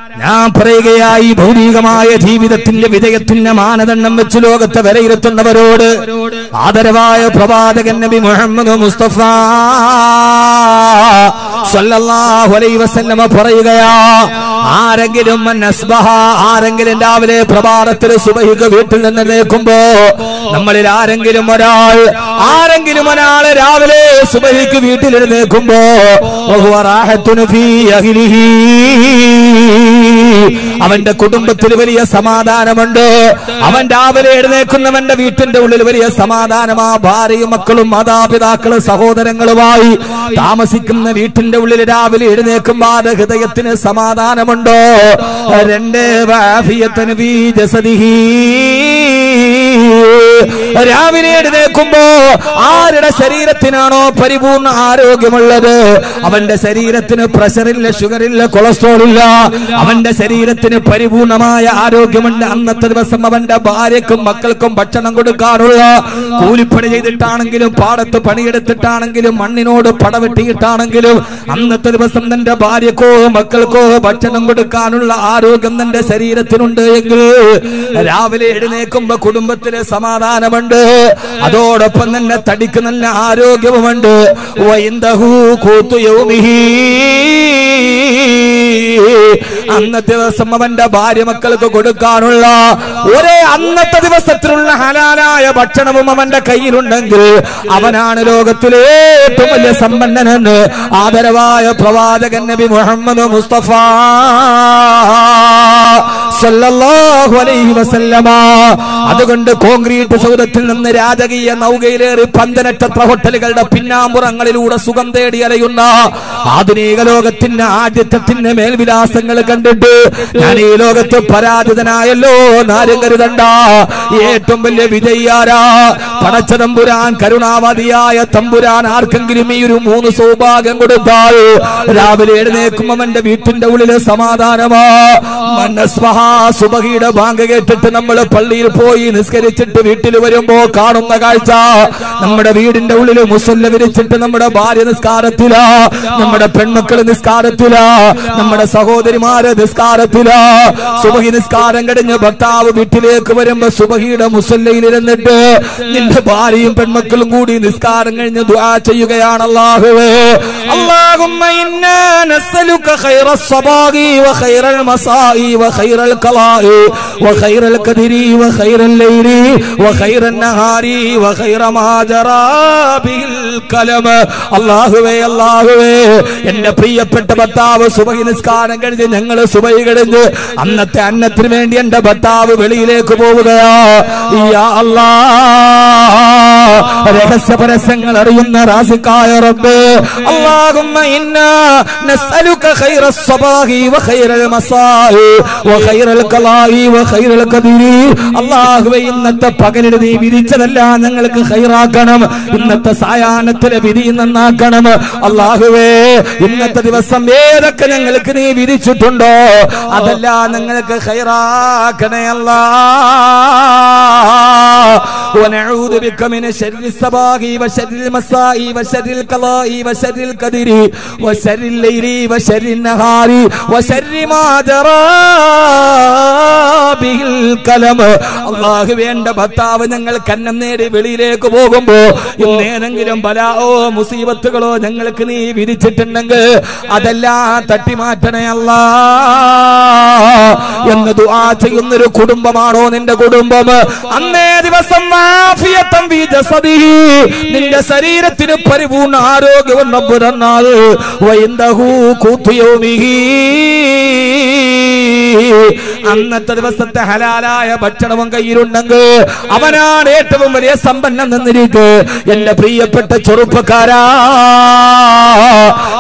ഞാൻ പറയുകയായി ഭൗതികമായ ജീവിതത്തിന്റെ വിജയത്തിന്റെ മാനദണ്ഡം വെച്ച് ലോകത്തെ വിലയിരുത്തുന്നവരോട് ആദരവായ പ്രവാചകൻ നബി മുഹമ്മദ് മുസ്തഫ സല്ലല്ലാഹു അലൈഹി വസല്ലമ പറയുകയാ ആരെങ്കിലും ആരെങ്കിലും രാവിലെ പ്രഭാതത്തിൽ സുബഹിക്ക് വീട്ടിൽ നിന്ന് നിൽക്കുമ്പോ നമ്മളിൽ ആരെങ്കിലും ഒരാൾ ആരെങ്കിലും ഒരാൾ രാവിലെ സുബഹിക്ക് വീട്ടിൽ നിൽക്കുമ്പോ അവന്റെ കുടുംബത്തിൽ വലിയ സമാധാനമുണ്ട്. അവൻ രാവിലെ എഴുന്നേക്കുന്നവന്റെ വീട്ടിന്റെ ഉള്ളിൽ വലിയ സമാധാനമാ. ഭാര്യയും മക്കളും മാതാപിതാക്കളും സഹോദരങ്ങളുമായി താമസിക്കുന്ന വീട്ടിന്റെ ഉള്ളിൽ രാവിലെ എഴുന്നേക്കുമ്പോ ഹൃദയത്തിന് സമാധാനമുണ്ടോ? രണ്ട് വാഫിയത്തിന് വീ ജസദിഹി. രാവിലെ എഴുന്നേക്കുമ്പോ ആരുടെ ശരീരത്തിനാണോ പരിപൂർണ ആരോഗ്യമുള്ളത്? അവന്റെ ശരീരത്തിന് പ്രഷറില്ല ഷുഗറില്ല കൊളസ്ട്രോൾ ഇല്ല അവന്റെ ശരീരത്തിന് പരിപൂർണമായ ആരോഗ്യമുണ്ട്. അന്നത്തെ ദിവസം അവന്റെ ഭാര്യക്കും മക്കൾക്കും ഭക്ഷണം കൊടുക്കാറുള്ള കൂലിപ്പണി ചെയ്തിട്ടാണെങ്കിലും പാടത്ത് പണിയെടുത്തിട്ടാണെങ്കിലും മണ്ണിനോട് പടവെട്ടിയിട്ടാണെങ്കിലും അന്നത്തെ ദിവസം തന്റെ ഭാര്യക്കോ മക്കൾക്കോ ഭക്ഷണം കൊടുക്കാനുള്ള ആരോഗ്യം തന്റെ ശരീരത്തിനുണ്ട് എങ്കിൽ രാവിലെ എഴുന്നേക്കുമ്പോ കുടുംബത്തിലെ സമാധാനമുണ്ട്. അതോടൊപ്പം തന്നെ തടിക്ക് നല്ല ആരോഗ്യവുമുണ്ട്. അന്നത്തെ ദിവസം അവന്റെ ഭാര്യ മക്കൾക്ക് കൊടുക്കാനുള്ള ഒരേ അന്നത്തെ ദിവസത്തിലുള്ള ഹലാലായ ഭക്ഷണവും അവന്റെ കയ്യിലുണ്ടെങ്കിൽ അവനാണ് ലോകത്തിലെ ഏറ്റവും വലിയ സമ്പന്നനെന്ന് ആദരവായ പ്രവാചകൻ നബി മുഹമ്മദ് മുസ്തഫ അതുകൊണ്ട് കോൺക്രീറ്റ് സൗദത്തിൽ നിന്ന് രാജകീയ നൗകയിലേറി പന്തനക്ഷത്ര ഹോട്ടലുകളുടെ പിന്നാമ്പുറങ്ങളിലൂടെ സുഖം തേടി അലയുന്ന ആധുനിക ലോകത്തിന്റെ ആദ്യത്വത്തിന്റെ മേൽവിലാസങ്ങൾ കണ്ടിട്ട് ഞാൻ ഈ ലോകത്ത് പരാജിതനായല്ലോ നാരും കരുതണ്ട. ഏറ്റവും വലിയ വിജയാരാ പടച്ച തമ്പുരാൻ കരുണാവതിയായ തമ്പുരാൻ ആർക്കെങ്കിലും ഈ ഒരു മൂന്ന് സൗഭാഗ്യം കൊടുത്താൽ രാവിലെ എഴുന്നേക്കുമ്പോ എന്റെ വീട്ടിന്റെ ഉള്ളിൽ സമാധാനമാ. മനസ്വഹാ മഹാസുബഹിയുടെ ബാങ്ക് കേട്ടിട്ട് നമ്മൾ പള്ളിയിൽ പോയി നിസ്കരിച്ചിട്ട് വീട്ടിൽ വരുമ്പോ കാണുന്ന കാഴ്ച. നമ്മുടെ വീടിന്റെ ഉള്ളിൽ മുസല്ല വിരിച്ചിട്ട് നമ്മുടെ ഭാര്യ നിസ്കാരത്തില നമ്മുടെ പെൺമക്കൾ നിസ്കാരത്തില നമ്മുടെ സഹോദരിമാര് നിസ്കാരത്തില. സുബഹി നിസ്കാരം കഴിഞ്ഞ് ഭർത്താവ് വീട്ടിലേക്ക് വരുമ്പോ സുബഹിയുടെ മുസല്ലയിൽ ഇരുന്നിട്ട് നിന്റെ ഭാര്യയും പെൺമക്കളും കൂടി നിസ്കാരം കഴിഞ്ഞ് ദുആ ചെയ്യുകയാണ് അല്ലാഹുവേ അല്ലാഹുമ്മ ഇന്നാ നസ്അലുക ഖൈറ വഖൈറൽ മസാഇ വഖൈറൽ القضاء وخير القدر وخير الليل وخير النهار وخير ما جرى به الكلم അള്ളാഹുവേ അള്ളാഹുവേ എന്റെ പ്രിയപ്പെട്ട ഭർത്താവ് സുബഹി നിസ്കാരം കഴിഞ്ഞ് ഞങ്ങൾ സുബഹി കഴിഞ്ഞ് അന്നത്തെ അന്നത്തിന് വേണ്ടി എന്റെ ഭർത്താവ് വെളിയിലേക്ക് പോവുകയാ യാ അല്ലാ രഹസ്യ പരസ്യങ്ങൾ അറിയുന്ന റാസിക്കായ റബ്ബ് اللهم إنا نسألك خير الصباح وخير المساء وخير القضاء وخير القدر അള്ളാഹുവെ ഇന്നത്തെ പകലിന് നീ വിധിച്ചതല്ല. ഞങ്ങൾക്ക് ഹൈറാക്കണം ഇന്നത്തെ സായാഹ്നത്തിലെ വിധി നന്നാക്കണം അള്ളാഹുവേ ഇന്നത്തെ ദിവസം ഏതൊക്കെ ഞങ്ങൾക്ക് നീ വിധിച്ചിട്ടുണ്ടോ? അതല്ല ഞങ്ങൾക്ക് ഹൈറാക്കണേ അല്ലാ ونعوذ بك من شر الصباح وشر المساء وشر القضاء وشر القدر وشر الليل وشر النهار وشر ما جرى به القلم അള്ളാഹു വേണ്ട ഭർത്താവ് ഞങ്ങൾ കന്നം നേടി വെളിയിലേക്ക് പോകുമ്പോ ഇന്നേതെങ്കിലും ബലാവോ മുസീബത്തുകളോ ഞങ്ങൾക്ക് നീ വിധിച്ചിട്ടുണ്ടെങ്കിൽ അതെല്ലാം തട്ടിമാറ്റണേ അല്ല എന്ന് ദുആ ചെയ്യുന്നൊരു കുടുംബമാണോ നിന്റെ കുടുംബം അന്നേ ദിവസം ആഫിയത്തം ഫീ ജസദിഹി. നിന്റെ ശരീരത്തിന് പരിപൂർണ ആരോഗ്യവും റബ്ബ് തന്നാൽ കൂത്തുയോ കൂത്തുയൗമിഹി. അന്നത്തെ ദിവസത്തെ ഹലാലായ ഭക്ഷണവും കയ്യിലുണ്ടെങ്കിൽ അവനാണ് ഏറ്റവും വലിയ സമ്പന്നം നിന്നിരിക്ക് എന്റെ പ്രിയപ്പെട്ട ചെറുപ്പക്കാരാ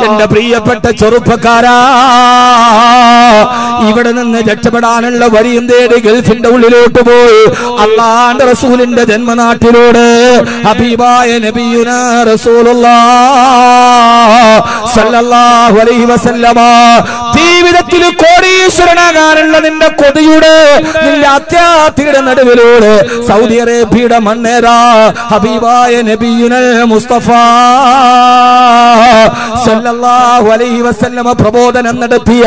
എന്റെ പ്രിയപ്പെട്ട ചെറുപ്പക്കാരാ ഇവിടെ നിന്ന് രക്ഷപ്പെടാനുള്ള വരിയും തേടി ഗൾഫിന്റെ ഉള്ളിലോട്ട് പോയി. അള്ളാന്റെ റസൂലിന്റെ ജന്മനാട്ടിലൂടെ ഹബീബായ നബിയുന റസൂലുള്ള അലൈഹി വസല്ലമ ജീവിതത്തിൽ കോടീശ്വരനാകാനുള്ള നിന്റെ കൊതിയുടെ നിന്റെ അത്യാർത്ഥിയുടെ നടുവിലൂടെ സൗദി അറേബ്യയുടെ മണ്ണേരാ ഹബീബായ നബിയുനൽ മുസ്തഫ സല്ലല്ലാഹു അലൈഹി വസല്ലമ പ്രബോധനം നടത്തിയ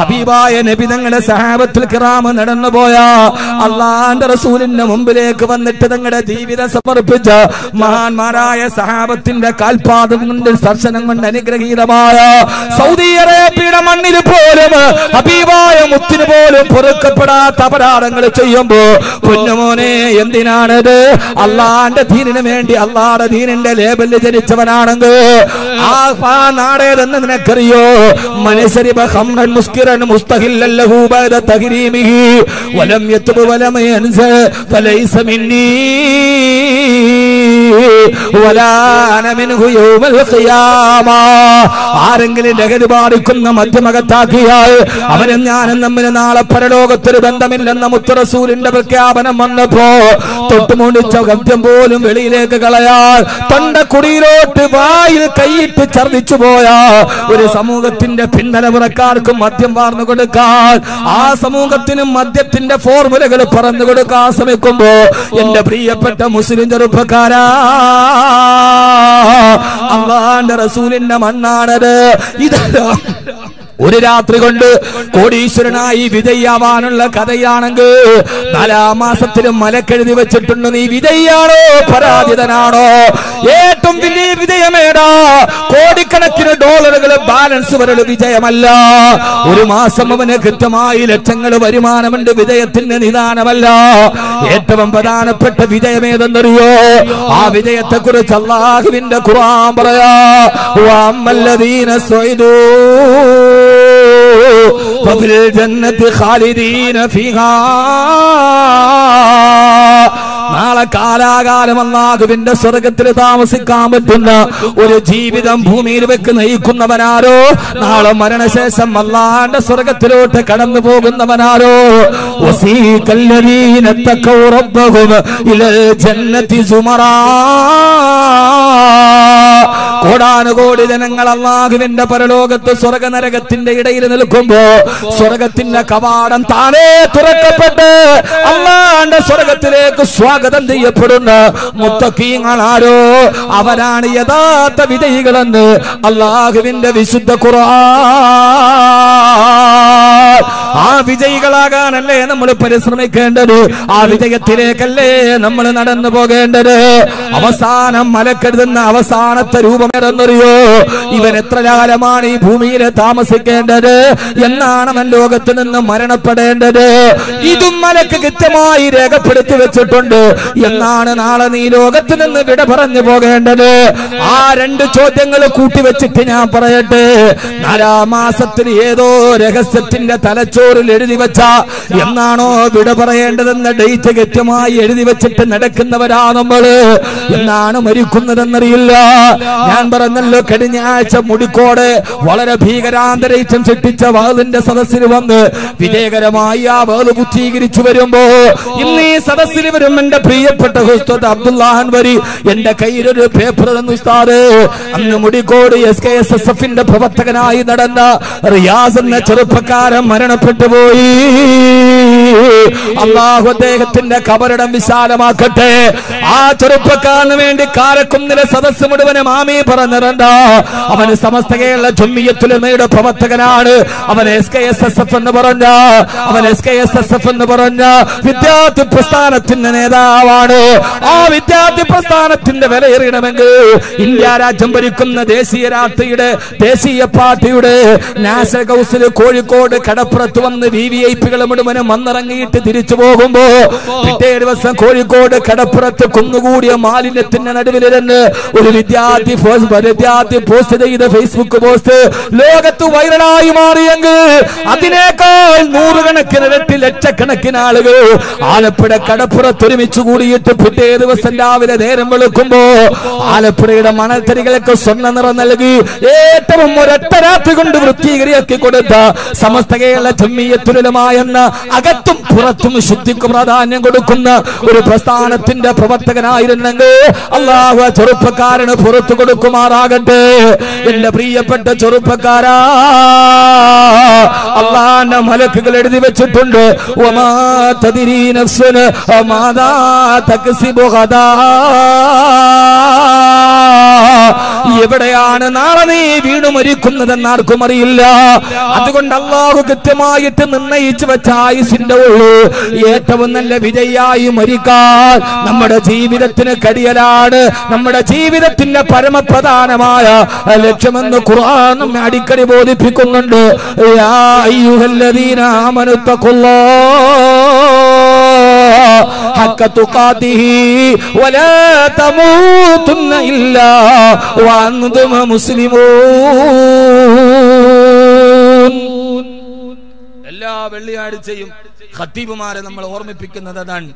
ഹബീബായ നബി തങ്ങളുടെ സഹാബത്തിൽ കിറാമ നടന്നുപോയ അള്ളാന്റെ റസൂലിന്റെ മുമ്പിലേക്ക് വന്നിട്ട് തങ്ങളുടെ ജീവിതം സമർപ്പിച്ച മഹാന്മാരായ സഹാബത്തിന്റെ കാൽപാദം കൊണ്ട് സ്പർശനം കൊണ്ട് അനുഗ്രഹീതമായ സൗദി അറേബ്യയുടെ മണ്ണിൽ പോലും ഹബീബായ മുത്തിന് പോലും പൊറുക്കപ്പെടാത്ത അപരാധങ്ങൾ ചെയ്യുമ്പോ പൊന്നുമോനെ എന്തിനാണത്? അള്ളാന്റെ ദീനിന് വേണ്ടി അള്ളാടെ ദീനിന്റെ ലേബലിൽ ജനിച്ചവനാണെങ്കിൽ ആ നാടേതെന്ന് നിനക്കറിയോ? മനസരിബ ഹംറൻ മുസ്കിറൻ മുസ്തഹില്ലൻ ലഹു ബഅദ തഹരീമിഹി വലം യത്ബ വലം യൻസ ഫലൈസ മിന്നീ ആരെങ്കിലും ലഹരി ബാധിക്കുന്ന മധ്യമകത്താക്കിയാൽ അവനും ഞാനും തമ്മിൽ നാളെ പരലോകത്തൊരു ബന്ധമില്ലെന്ന മുത്തറസൂലിന്റെ പ്രഖ്യാപനം വന്നപ്പോ തൊട്ടുമുടിച്ച ഗദ്യം പോലും വെളിയിലേക്ക് കളയാൽ തൊണ്ടക്കുടിയിലോട്ട് വായിൽ കൈയിട്ട് ഛർദിച്ചു പോയ ഒരു സമൂഹത്തിന്റെ പിന്തലമുറക്കാർക്കും മദ്യം വാർന്നു കൊടുക്കാൻ ആ സമൂഹത്തിനും മദ്യത്തിന്റെ ഫോർമുലകൾ പറഞ്ഞു കൊടുക്കാൻ ശ്രമിക്കുമ്പോ എന്റെ പ്രിയപ്പെട്ട മുസ്ലിം ചെറുപ്പക്കാരാ അള്ളാന്റെ റസൂലിന്റെ മണ്ണാണത്. ഇതല്ല ഒരു രാത്രി കൊണ്ട് കോടീശ്വരനായി വിജയിയാവാനുള്ള കഥയാണെങ്കിൽ നാലാം മാസത്തിലും മലക്കെഴുതി വെച്ചിട്ടുണ്ട്. നീ വിജയാണോ പരാജിതനാണോ? ഏറ്റവും വലിയ വിജയമേടാ കോടിക്കണക്കിന് ഡോളറുകൾ ബാലൻസ് വരൽ വിജയമല്ല. ഒരു മാസം അവന് കൃത്യമായി ലക്ഷങ്ങൾ വരുമാനമുണ്ട്. വിജയത്തിന്റെ നിദാനമല്ല. ഏറ്റവും പ്രധാനപ്പെട്ട വിജയമേതെന്നറിയോ ആ വിജയത്തെ കുറിച്ച് അള്ളാഹുവിന്റെ ഖുർആൻ പറയാ. വഅമ്മല്ലദീന സ്വൈദൂ. ففي الجنة خالدين فيها നാളെ കാലാകാലം അള്ളാഹുവിന്റെ സ്വർഗത്തിൽ താമസിക്കാൻ പറ്റുന്ന ഒരു ജീവിതം ഭൂമിയിൽ വെക്ക് നയിക്കുന്നവനാരോ? നാളെ മരണശേഷം അള്ളാന്റെ സ്വർഗത്തിലോട്ട് കടന്നു പോകുന്നവനാരോ? കോടാനുകോടി ജനങ്ങൾ അള്ളാഹുവിന്റെ പരലോകത്ത് സ്വർഗ നരകത്തിന്റെ ഇടയിൽ നിൽക്കുമ്പോ സ്വർഗത്തിന്റെ കവാടം താനേ തുറക്കപ്പെട്ട് അള്ളാന്റെ സ്വർഗത്തിലേക്ക് സ്വാഗതം ചെയ്യപ്പെടുന്ന മുത്തക്കീങ്ങൾ ആരോ അവരാണ് യഥാർത്ഥ വിജയികളെന്ന് അള്ളാഹുവിന്റെ വിശുദ്ധ ഖുർആൻ. ആ വിജയികളാകാനല്ലേ നമ്മൾ പരിശ്രമിക്കേണ്ടത്? ആ വിജയത്തിലേക്കല്ലേ നമ്മൾ നടന്നു പോകേണ്ടത്? അവസാനം മലക്കെടുതുന്ന അവസാനത്തെ രൂപം ഏതെന്നറിയോ? ഇവൻ എത്ര കാലമാണ് ഈ ഭൂമിയിൽ താമസിക്കേണ്ടത്? എന്നാണ് അവൻ ലോകത്ത് നിന്ന് മരണപ്പെടേണ്ടത്? ഇതും മലക്ക് കൃത്യമായി രേഖപ്പെടുത്തി വെച്ചിട്ടുണ്ട്. എന്നാണ് നാളെ നീ ലോകത്ത് നിന്ന് വിട പറഞ്ഞു പോകേണ്ടത്? ആ രണ്ട് ചോദ്യങ്ങൾ കൂട്ടിവെച്ചിട്ട് ഞാൻ പറയട്ടെ. നാലാം മാസത്തിൽ ഏതോ രഹസ്യത്തിന്റെ തലച്ചോറിൽ എഴുതി വെച്ച എന്നാണോ വിട പറയേണ്ടതെന്ന ഡേറ്റ് കൃത്യമായി എഴുതി വെച്ചിട്ട് നടക്കുന്നവരാ നമ്മൾ. എന്നാണ് മരിക്കുന്നതെന്നറിയില്ല. ഞാൻ പറഞ്ഞല്ലോ കഴിഞ്ഞ ആഴ്ച മുടിക്കോട് വളരെ ഭീകരാന്തരീക്ഷം സൃഷ്ടിച്ച വാതിന്റെ സദസ്സിൽ വന്ന് വിജയകരമായി ആ വാൾ ബുദ്ധീകരിച്ചു വരുമ്പോ ഇന്ന് ഈ സദസ്സിൽ വരും എന്റെ പ്രിയപ്പെട്ട ഹുസ്തത് അബ്ദുല്ലാഹൻ വരി എന്റെ കയ്യിലൊരു പേപ്പർ തന്നു ഉസ്താദ്. അന്ന് Mudikkode S K S S എഫിന്റെ പ്രവർത്തകനായി നടന്ന റിയാസ് എന്ന ചെറുപ്പക്കാരൻ മരണപ്പെട്ടു പോയി. അള്ളാഹു അദ്ദേഹത്തിന്റെ കബറിടം വിശാലമാക്കട്ടെ. ആ ചെറുപ്പക്കാരന് വേണ്ടി കാരക്കുന്നിലെ സദസ് മുഴുവനും ആമി പറഞ്ഞിരണ്ട അവന് സമസ്ത കേരള ജമ്മിയത്തുലമയുടെ പ്രവർത്തകനാണ്. അവൻ S K S S F എന്ന് പറഞ്ഞ അവൻ S K S S F എന്ന് പറഞ്ഞ വിദ്യാർത്ഥി പ്രസ്ഥാനത്തിന്റെ നേതാവാണ്. ആ വിദ്യാർത്ഥി പ്രസ്ഥാനത്തിന്റെ വിലയേറിയണമെങ്കിൽ ഇന്ത്യ രാജ്യം ഭരിക്കുന്ന ദേശീയ രാഷ്ട്രീയുടെ ദേശീയ പാർട്ടിയുടെ നാഷണൽ കൗൺസിൽ കോഴിക്കോട് കടപ്പുറത്ത് വന്ന് വി വി ഐ പികൾ മുഴുവനും വന്നിറങ്ങിയിട്ട് തിരിച്ചു പോകുമ്പോ പിറ്റേ ദിവസം കോഴിക്കോട് കടപ്പുറത്ത് കുന്നുകൂടിയ മാലിന്യത്തിന്റെ നടുവിലിരുന്ന് ഒരു വിദ്യാർത്ഥി വിദ്യാർത്ഥി പോസ്റ്റ് ചെയ്ത ഫേസ്ബുക്ക് പോസ്റ്റ് ലോകത്ത് വൈറലായി മാറിയെങ്കിൽ അതിനേക്കാൾ നൂറുകണക്കിന് ഇരട്ടി ലക്ഷക്കണക്കിന് ആളുകൾ ആലപ്പുഴ കടപ്പുറത്ത് ഒരുമിച്ച് കൂടിയിട്ട് പിറ്റേ ദിവസം രാവിലെ നേരം വെളുക്കുമ്പോ ആലപ്പുഴയുടെ മണൽത്തരികൾക്ക് സ്വർണ നിറം നൽകി ഏറ്റവും ഒരൊറ്റ രാത്രി കൊണ്ട് വൃത്തികരിയാക്കി കൊടുത്ത സമസ്ത കേരള ജമ്മിയത്തുലമായെന്ന അകത്തും പുറത്തും ശുദ്ധിക്ക് പ്രാധാന്യം കൊടുക്കുന്ന ഒരു പ്രസ്ഥാനത്തിന്റെ പ്രവർത്തകനായിരുന്നെങ്കിൽ അള്ളാഹു ചെറുപ്പക്കാരന് പുറത്തു കൊടുക്കുമാറാകട്ടെ. എന്റെ പ്രിയപ്പെട്ട ചെറുപ്പക്കാരാ അള്ളാന്റെ മലക്കുകൾ എഴുതി വെച്ചിട്ടുണ്ട്. എവിടെയാണ് നാളെ നീ വീണു മരിക്കുന്നതെന്ന് ആർക്കും അറിയില്ല. അതുകൊണ്ട് അള്ളാഹു കൃത്യമായിട്ട് നിർണയിച്ചു വെച്ച ആയുസിന്റെ ഉള്ളു ഏറ്റവും നല്ല വിജയായി മരിക്കാൻ നമ്മുടെ ജീവിതത്തിന് കടിയലാണ് നമ്മുടെ ജീവിതത്തിന്റെ പരമപ്രധാനമായ ലക്ഷ്യമെന്ന് ഖുർആൻ നമ്മെ അടിക്കടി ബോധിപ്പിക്കുന്നുണ്ട് യാ അയ്യുഹല്ലദീന ആമനുത്തഖുല്ലാഹ് حق تقاته ولا تموتن إلا وأنتم مسلمون എല്ലാ വെള്ളിയാഴ്ചയും ഖത്തീബുമാരെ നമ്മൾ ഓർമ്മിപ്പിക്കുന്നത് അതാണ്.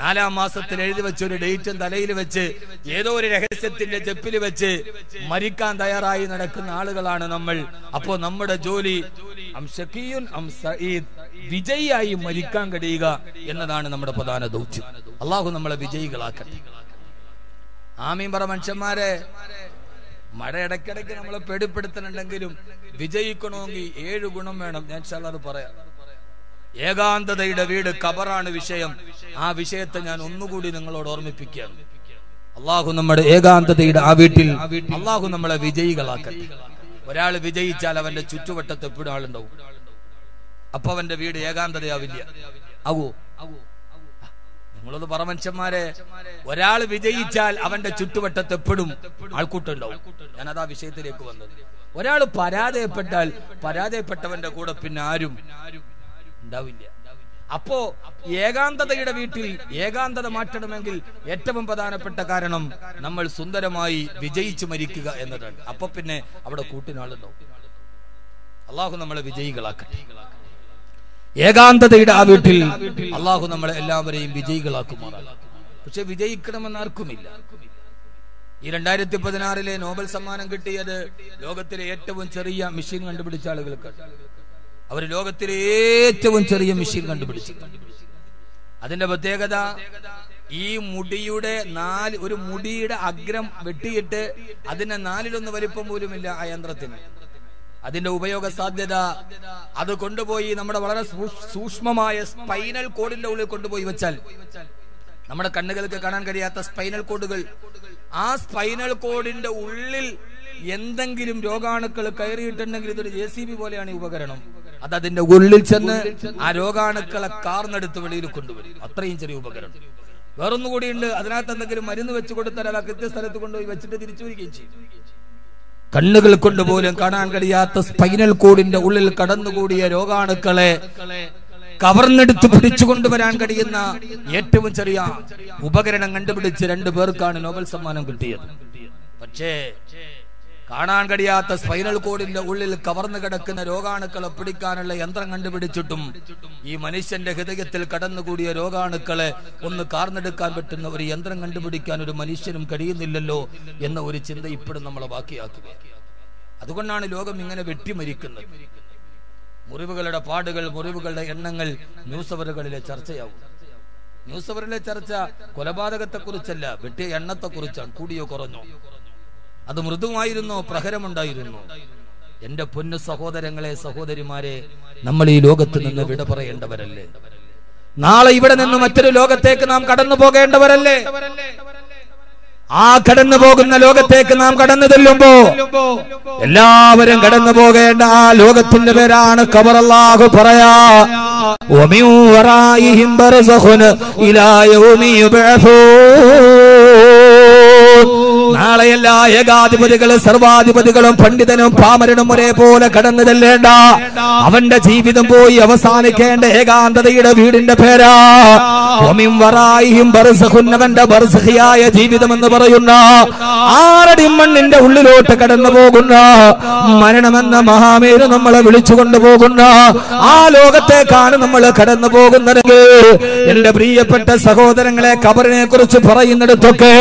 നാലാം മാസത്തിൽ എഴുതി വെച്ച ഒരു ഡേറ്റും തലയിൽ വെച്ച് ഏതോ ഒരു രഹസ്യത്തിന്റെ ചെപ്പിൽ വെച്ച് മരിക്കാൻ തയ്യാറായി നടക്കുന്ന ആളുകളാണ് നമ്മൾ. അപ്പോ നമ്മുടെ ജോലി വിജയിയായി മരിക്കാൻ കഴിയുക എന്നതാണ് നമ്മുടെ പ്രധാന ദൗത്യം. അള്ളാഹു നമ്മളെ വിജയികളാക്കട്ടെ. ആമീൻ പറ മനുഷ്യന്മാരെ മഴ ഇടയ്ക്കിടയ്ക്ക് നമ്മളെ പേടിപ്പെടുത്തുന്നുണ്ടെങ്കിലും വിജയിക്കണമെങ്കിൽ ഏഴ് ഗുണം വേണം. ഞാൻ അത് പറയാം. ഏകാന്തതയുടെ വീട് കബറാണ് വിഷയം. ആ വിഷയത്തെ ഞാൻ ഒന്നുകൂടി നിങ്ങളോട് ഓർമ്മിപ്പിക്കുകയാണ്. അള്ളാഹു നമ്മുടെ ഏകാന്തതയുടെ ആ വീട്ടിൽ അള്ളാഹു നമ്മളെ വിജയികളാക്കട്ടെ. ഒരാൾ വിജയിച്ചാൽ അവന്റെ ചുറ്റുവട്ടത്ത് എപ്പോഴും ആളുണ്ടാവും. അപ്പൊ അവന്റെ വീട് ഏകാന്തതയാവില്ല. ആവോ? നിങ്ങളത് പറ മനുഷ്യന്മാരെ ഒരാൾ വിജയിച്ചാൽ അവന്റെ ചുറ്റുവട്ടത്ത് എപ്പോഴും ആൾക്കൂട്ടുണ്ടാവും ആ വിഷയത്തിലേക്ക് വന്നത്. ഒരാൾ പരാജയപ്പെട്ടാൽ പരാജയപ്പെട്ടവന്റെ കൂടെ പിന്നെ ആരും ഉണ്ടാവില്ല. അപ്പോ ഏകാന്തതയുടെ വീട്ടിൽ ഏകാന്തത മാറ്റണമെങ്കിൽ ഏറ്റവും പ്രധാനപ്പെട്ട കാരണം നമ്മൾ സുന്ദരമായി വിജയിച്ചു മരിക്കുക എന്നതാണ്. അപ്പൊ പിന്നെ അവിടെ കൂട്ടിനാളുണ്ടാവും. അള്ളാഹു നമ്മളെ വിജയികളാക്കട്ടെ. ഏകാന്തതയുടെ ആ വീട്ടിൽ അള്ളാഹു നമ്മളെ എല്ലാവരെയും വിജയികളാക്കുമാറാണ് പക്ഷെ വിജയിക്കണമെന്ന് ആർക്കുമില്ല. ഈ രണ്ടായിരത്തി പതിനാറിലെ നോബൽ സമ്മാനം കിട്ടിയത് ലോകത്തിലെ ഏറ്റവും ചെറിയ മെഷീൻ കണ്ടുപിടിച്ച ആളുകൾക്ക് അവർ ലോകത്തിലെ ഏറ്റവും ചെറിയ മെഷീൻ കണ്ടുപിടിച്ചു അതിന്റെ പ്രത്യേകത ഈ മുടിയുടെ നാല് ഒരു മുടിയുടെ അഗ്രം വെട്ടിയിട്ട് അതിന്റെ നാലിലൊന്ന് വലിപ്പം പോലുമില്ല ആ യന്ത്രത്തിന്. അതിന്റെ ഉപയോഗ സാധ്യത അത് കൊണ്ടുപോയി നമ്മുടെ വളരെ സൂക്ഷ്മമായ സ്പൈനൽ കോഡിന്റെ ഉള്ളിൽ കൊണ്ടുപോയി വെച്ചാൽ നമ്മുടെ കണ്ണുകൾക്ക് കാണാൻ കഴിയാത്ത സ്പൈനൽ കോഡുകൾ ആ സ്പൈനൽ കോഡിന്റെ ഉള്ളിൽ എന്തെങ്കിലും രോഗാണുക്കൾ കയറിയിട്ടുണ്ടെങ്കിൽ ഇതൊരു ജെ സി ബി പോലെയാണ് ഈ ഉപകരണം. അത് അതിന്റെ ഉള്ളിൽ ചെന്ന് ആ രോഗാണുക്കളെ കാർന്നെടുത്ത് വെളിയിൽ കൊണ്ടുവരും. അത്രയും ചെറിയ ഉപകരണം. വേറൊന്നും കൂടിയുണ്ട് അതിനകത്ത് എന്തെങ്കിലും മരുന്ന് വെച്ച് കൊടുത്താൽ ആ കൃത്യസ്ഥലത്ത് കൊണ്ടുപോയി വെച്ചിട്ട് തിരിച്ചു വരികയും ചെയ്യും. കണ്ണുകൾ കൊണ്ട് പോലും കാണാൻ കഴിയാത്ത സ്പൈനൽ കോഡിന്റെ ഉള്ളിൽ കടന്നുകൂടിയ രോഗാണുക്കളെ കവർന്നെടുത്ത് പിടിച്ചു കൊണ്ടുവരാൻ കഴിയുന്ന ഏറ്റവും ചെറിയ ഉപകരണം കണ്ടുപിടിച്ച് രണ്ടു പേർക്കാണ് നോബൽ സമ്മാനം കിട്ടിയത്. പക്ഷേ കാണാൻ കഴിയാത്ത സ്പൈനൽ കോഡിന്റെ ഉള്ളിൽ കവർന്നു കിടക്കുന്ന രോഗാണുക്കളെ പിടിക്കാനുള്ള യന്ത്രം കണ്ടുപിടിച്ചിട്ടും ഈ മനുഷ്യന്റെ ഹൃദയത്തിൽ കടന്നുകൂടിയ രോഗാണുക്കളെ ഒന്ന് കാർന്നെടുക്കാൻ പറ്റുന്ന ഒരു യന്ത്രം കണ്ടുപിടിക്കാൻ ഒരു മനുഷ്യനും കഴിയുന്നില്ലല്ലോ എന്ന ഒരു ചിന്ത ഇപ്പോഴും നമ്മളെ ബാക്കിയാക്കുക അതുകൊണ്ടാണ് ലോകം ഇങ്ങനെ വെട്ടിമരിക്കുന്നത്. മുറിവുകളുടെ പാടുകൾ മുറിവുകളുടെ എണ്ണങ്ങൾ ന്യൂസ് അവറുകളിലെ ചർച്ചയാവും. ന്യൂസ് അവറിലെ ചർച്ച കൊലപാതകത്തെ കുറിച്ചല്ല വെട്ടിയ എണ്ണത്തെ കുറിച്ചാണ് കൂടിയോ കുറഞ്ഞോ? അത് മൃദുവായിരുന്നോ? പ്രഹരമുണ്ടായിരുന്നോ? എന്റെ പൊന്നു സഹോദരങ്ങളെ സഹോദരിമാരെ നമ്മൾ ഈ ലോകത്ത് നിന്ന് വിട പറയേണ്ടവരല്ലേ? നാളെ ഇവിടെ നിന്ന് മറ്റൊരു ലോകത്തേക്ക് നാം കടന്നു പോകേണ്ടവരല്ലേ ആ കടന്നു പോകുന്ന ലോകത്തേക്ക് നാം കടന്നു തെല്ലുമ്പോ എല്ലാവരും കടന്നു പോകേണ്ട ആ ലോകത്തിന്റെ പേരാണ് കബറല്ലാഹു പറയാ. ഒമിയും നാളെ എല്ലാ ഏകാധിപതികളും സർവാധിപതികളും പണ്ഡിതനും പാമരനും ഒരേപോലെ കടന്നു ചെല്ലേണ്ട. അവന്റെ ജീവിതം പോയി അവസാനിക്കേണ്ട ഏകാന്തതയുടെ വീടിന്റെ പേരാ. ജീവിതം എന്ന് പറയുന്ന ആരടി മണ്ണിന്റെ ഉള്ളിലോട്ട് കടന്നു പോകുന്ന മരണമെന്ന മഹാമേര് നമ്മളെ വിളിച്ചു കൊണ്ടുപോകുന്ന ആ ലോകത്തേക്കാണ് നമ്മൾ കടന്നു പോകുന്നതെങ്കിൽ എന്റെ പ്രിയപ്പെട്ട സഹോദരങ്ങളെ കബറിനെ കുറിച്ച് പറയുന്നിടത്തൊക്കെ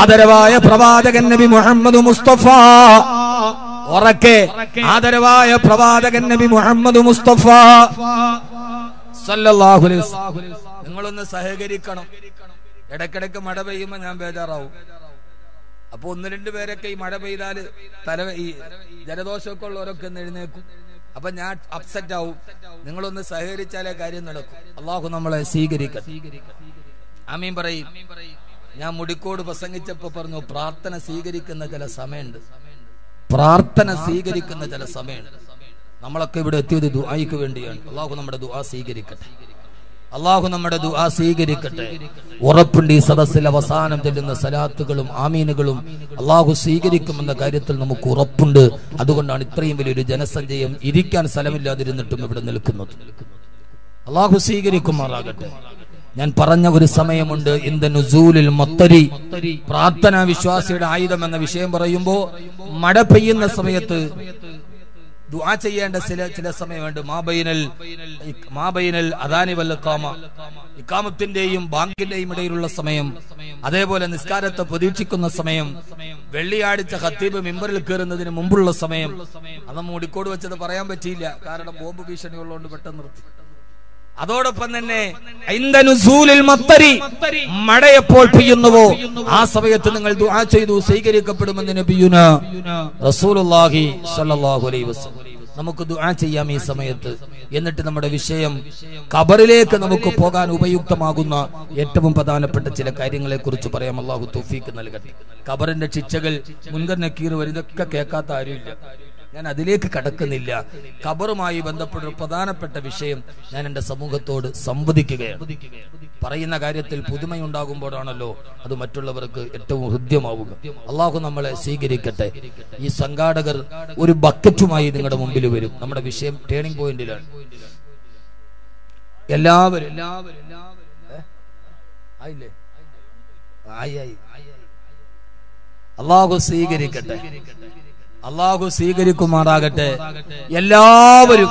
ആദരവായ പ്രവാചകൻ നബി മുഹമ്മദ് മുസ്തഫ. ഉറക്കെ ആദരവായ പ്രവാചകൻ നബി മുഹമ്മദ് മുസ്തഫ. നിങ്ങളൊന്ന് സഹകരിക്കണം. ഇടക്കിടക്ക് മഴ പെയ്യുമ്പോ ഞാൻ ബേജാറാവും. അപ്പൊ ഒന്ന് രണ്ടു പേരൊക്കെ ഈ മഴ പെയ്താൽ തല ഈ ജലദോഷമൊക്കെ ഉള്ളവരൊക്കെ ഒന്ന് എഴുന്നേക്കും അപ്പൊ ഞാൻ അപ്സെറ്റ് ആവും. നിങ്ങളൊന്ന് സഹകരിച്ചാലേ കാര്യം നടക്കും. അള്ളാഹു നമ്മളെ സ്വീകരിക്കും ആമീൻ പറയും. ഞാൻ മുടിക്കോട് പ്രസംഗിച്ചപ്പോ പറഞ്ഞു പ്രാർത്ഥന സ്വീകരിക്കുന്ന ചില സമയമുണ്ട്. പ്രാർത്ഥന സ്വീകരിക്കുന്ന ചില സമയമുണ്ട്. നമ്മളൊക്കെ ഇവിടെ എത്തിയത് ദുആയ്ക്ക് വേണ്ടിയാണ്. അള്ളാഹു നമ്മുടെ ദുആ സ്വീകരിക്കട്ടെ. അള്ളാഹു നമ്മുടെ ദുആ സ്വീകരിക്കട്ടെ. ഉറപ്പുണ്ട് ഈ സദസ്സിൽ അവസാനം ചെല്ലുന്ന സലാത്തുകളും ആമീനുകളും അള്ളാഹു സ്വീകരിക്കുമെന്ന കാര്യത്തിൽ നമുക്ക് ഉറപ്പുണ്ട്. അതുകൊണ്ടാണ് ഇത്രയും വലിയൊരു ജനസഞ്ചയം ഇരിക്കാൻ സ്ഥലമില്ലാതിരുന്നിട്ടും ഇവിടെ നിൽക്കുന്നത്. അള്ളാഹു സ്വീകരിക്കുമാറാകട്ടെ. ഞാൻ പറഞ്ഞ ഒരു സമയമുണ്ട്. ഇന്ത നുസൂലിൽ മൊത്തരി. പ്രാർത്ഥനാ വിശ്വാസിയുടെ ആയുധം എന്ന വിഷയം പറയുമ്പോ മഴ പെയ്യുന്ന സമയത്ത് ദുആ ചെയ്യേണ്ട ചില ചില സമയമുണ്ട്. മാബൈനൽ മാബൈനൽ അദാനി വല്ലക്കാമ ഇക്കാമത്തിന്റെയും ബാങ്കിന്റെയും ഇടയിലുള്ള സമയം. അതേപോലെ നിസ്കാരത്തെ പ്രതീക്ഷിക്കുന്ന സമയം. വെള്ളിയാഴ്ച ഖത്തീബ് മിമ്പറിൽ കയറുന്നതിന് മുമ്പുള്ള സമയം. അത് മൂടിക്കോട് വെച്ചത് പറയാൻ പറ്റിയില്ല. കാരണം ബോംബ് ഭീഷണി ഉള്ളതുകൊണ്ട് പെട്ടെന്ന് നിർത്തി. അതോടൊപ്പം തന്നെ മഴ എപ്പോൾ പെയ്യുന്നുവോ? ആ സമയത്ത് നിങ്ങൾ ദുആ ചെയ്തു സ്വീകരിക്കപ്പെടുമെന്ന് നബിയുന റസൂലുള്ളാഹി സ്വല്ലല്ലാഹു അലൈഹി വസല്ലം. നമുക്ക് ദുആ ചെയ്യാം ഈ സമയത്ത്. എന്നിട്ട് നമ്മുടെ വിഷയം കബറിലേക്ക് നമുക്ക് പോകാൻ ഉപയുക്തമാകുന്ന ഏറ്റവും പ്രധാനപ്പെട്ട ചില കാര്യങ്ങളെ കുറിച്ച് പറയാം. അള്ളാഹു തൗഫീഖ് നൽകട്ടെ. ഖബറിന്റെ ശിക്ഷകൾ മുൻകർ നക്കീർ വരുന്നതൊക്കെ കേൾക്കാത്ത ആരുമില്ല. ഞാൻ അതിലേക്ക് കടക്കുന്നില്ല. ഖബറുമായി ബന്ധപ്പെട്ട ഒരു പ്രധാനപ്പെട്ട വിഷയം ഞാൻ എന്റെ സമൂഹത്തോട് സംവദിക്കുകയാണ്. പറയുന്ന കാര്യത്തിൽ പുതുമയുണ്ടാകുമ്പോഴാണല്ലോ അത് മറ്റുള്ളവർക്ക് ഏറ്റവും ഹൃദ്യമാവുക. അള്ളാഹു നമ്മളെ സ്വീകരിക്കട്ടെ. ഈ സംഘാടകർ ഒരു ബക്കറ്റുമായി നിങ്ങളുടെ മുമ്പിൽ വരും. നമ്മുടെ വിഷയം ടേണിംഗ് പോയിന്റിലാണ്. എല്ലാവരും. എല്ലാവരും ആയില്ലേ? ആയി ആയി. അള്ളാഹു സ്വീകരിക്കട്ടെ. അള്ളാഹു സ്വീകരിക്കുമാറാകട്ടെ. എല്ലാവരും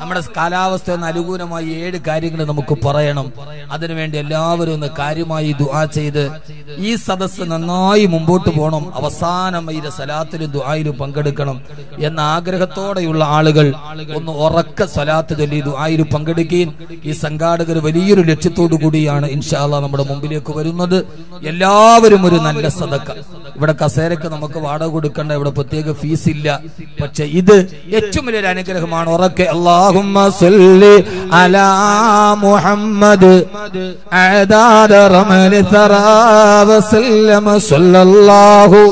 നമ്മുടെ കാലാവസ്ഥ അനുകൂലമായി ഏഴ് കാര്യങ്ങൾ നമുക്ക് പറയണം. അതിനുവേണ്ടി എല്ലാവരും ഒന്ന് കാര്യമായി ദുആ ചെയ്ത് ഈ സദസ്സ് നന്നായി മുമ്പോട്ട് പോകണം. അവസാനം ഈ സലാത്തിലും ദുആയിലും പങ്കെടുക്കണം എന്ന ആഗ്രഹത്തോടെയുള്ള ആളുകൾ ഒന്ന് ഉറക്ക സലാത്ത് ചൊല്ലി ദുആയിൽ പങ്കെടുക്കുകയും ഈ സംഘാടകർ വലിയൊരു ലക്ഷ്യത്തോടു കൂടിയാണ് ഇൻഷാല്ല നമ്മുടെ മുമ്പിലേക്ക് വരുന്നത്. എല്ലാവരും ഒരു നല്ല സദക്ക. ഇവിടെ കസേരക്ക് നമുക്ക് വാടക കൊടുക്കേണ്ട ഇവിടെ പ്രത്യേക ഫീസ് ഇല്ല പക്ഷെ ഇത് ഏറ്റവും വലിയൊരു അനുഗ്രഹമാണ്. ഉറക്കെ അള്ളാഹുമ്മ സല്ലി അലാ മുഹമ്മദ് അദാദ റമലി തറാ വസല്ലമ സല്ലല്ലാഹു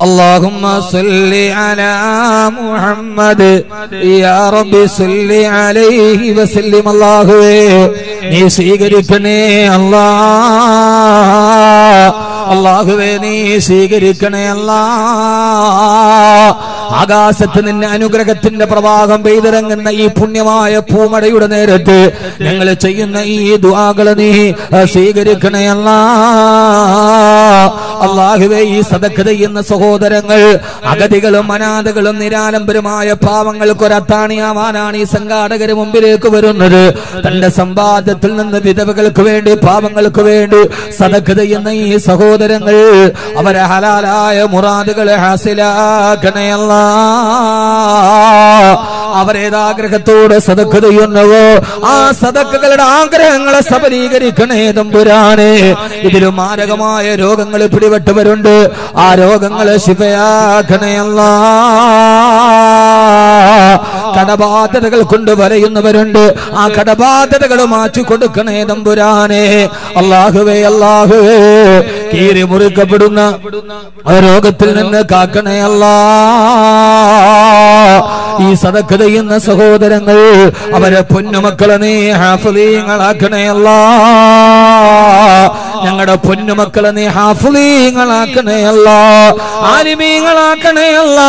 اللهم صل على محمد يا رب صل عليه وسلم الله നീ സ്വീകരിക്കണേ അല്ലാ അള്ളാഹുവേ നീ സ്വീകരിക്കണേ അല്ലാ ആകാശത്ത് നിന്ന് അനുഗ്രഹത്തിന്റെ പ്രവാഹം പെയ്തിറങ്ങുന്ന ഈ പുണ്യമായ പൂമടയുടെ നേരത്ത് ഞങ്ങൾ ചെയ്യുന്ന ഈ ദുആകളെ നീ സ്വീകരിക്കണയല്ല അള്ളാഹുവേ ഈ സദക്ക് ചെയ്യുന്ന സഹോദരങ്ങൾ അഗതികളും അനാഥകളും നിരാലംബരുമായ പാവങ്ങൾക്ക് ഒരത്താണിയാവാനാണ് ഈ സംഘാടകര് മുമ്പിലേക്ക് വരുന്നത്. തന്റെ സമ്പാദ്യത്തിൽ നിന്ന് വിധവകൾക്ക് വേണ്ടി പാവങ്ങൾക്ക് വേണ്ടി സദക്ക് ചെയ്യുന്ന ഈ സഹോദരങ്ങൾ അവരെ ഹലാലായ മുറാദുകളെ ഹാസിലാക്കണയല്ല. അവരേതാഗ്രഹത്തോട് സതക്ക് ചെയ്യുന്നുവോ ആ സതക്കുകളുടെ ആഗ്രഹങ്ങളെ സബലീകരിക്കണേ തമ്പുരാനെ. ഇതിലും മാരകമായ രോഗങ്ങൾ പിടിപെട്ടവരുണ്ട്. ആ രോഗങ്ങളെ ശിവയാക്കണയല്ല കടബാധ്യതകൾ കൊണ്ട് വരയുന്നവരുണ്ട് ആ കടബാധ്യതകൾ മാറ്റി കൊടുക്കണേ തമ്പുരാനെ. അള്ളാഹുവേ അള്ളാഹുവേ കീറി മുറിക്കപ്പെടുന്ന രോഗത്തിൽ നിന്ന് കാക്കണേ അല്ലാ. ഈ സദക്ക് ചെയ്യുന്ന സഹോദരങ്ങൾ അവരെ പൊന്നുമക്കളെ നീ ഹാഫലീങ്ങളാക്കണയല്ല. ഞങ്ങളുടെ പൊന്നുമക്കളെ നീ ഹാഫലീങ്ങളാക്കണയല്ല. ആലിമീങ്ങളാക്കണയല്ല.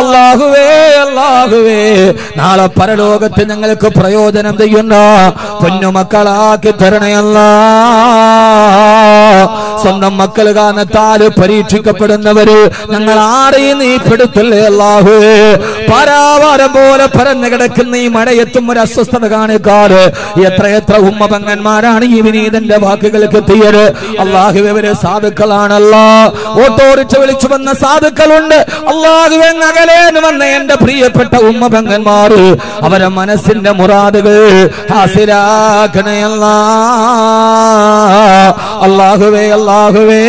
അള്ളാഹുവേ അള്ളാഹുവേ നാളെ പരലോകത്ത് ഞങ്ങൾക്ക് പ്രയോജനം ചെയ്യുന്ന പൊന്നുമക്കളാക്കി തരണയല്ല. സ്വന്തം മക്കൾ കാരണത്താൽ പരീക്ഷിക്കപ്പെടുന്നവര് ഞങ്ങൾ ആരെയും നീ പെടുത്തല്ലേ പരാവാരം പോലെ പരന്നു കിടക്കുന്ന ഈ മഴയെത്തും ഒരു അസ്വസ്ഥത കാണിക്കാറ് എത്ര എത്ര ഉമ്മ പങ്ങന്മാരാണ് ഈ വിനീതന്റെ വാക്കുകൾക്ക് എത്തിയത്. അള്ളാഹുവരെ സാധുക്കളാണല്ലോ. ഓട്ടോറിച്ച് വിളിച്ചു വന്ന സാധുക്കളുണ്ട്. അള്ളാഹുവെ അകലേന്ന് വന്ന എന്റെ പ്രിയപ്പെട്ട ഉമ്മ പങ്ങന്മാര് അവരെ മനസ്സിന്റെ മുറാദുകൾ ഹാസിലാക്കണയല്ല അള്ളാഹുവേ അള്ളാഹുവേ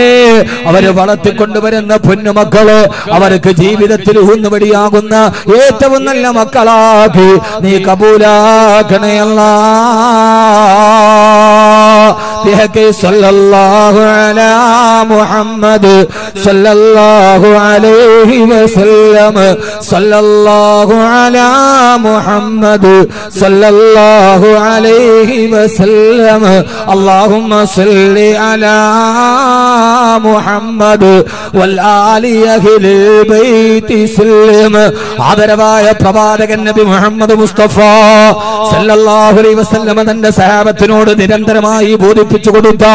അവർ വളർത്തിക്കൊണ്ടുവരുന്ന പൊന്നുമക്കൾ അവർക്ക് ജീവിതത്തിൽ ഊന്നുവടിയാകുന്ന ഏറ്റവും നല്ല മക്കളാക്കി നീ കബൂലാക്കണയല്ല بحق صلى الله على محمد صلى الله عليه وسلم صلى الله على محمد صلى الله عليه وسلم اللهم صل على محمد والآل أهل البيت سلم ആദരവായ പ്രവാചകൻ നബി മുഹമ്മദ് മുസ്തഫ സല്ലല്ലാഹു അലൈഹി വസല്ലമ തന്റെ സഹാബത്തിനോട് നിരന്തരമായി ബോധിപ്പിച്ചു കൊടുത്ത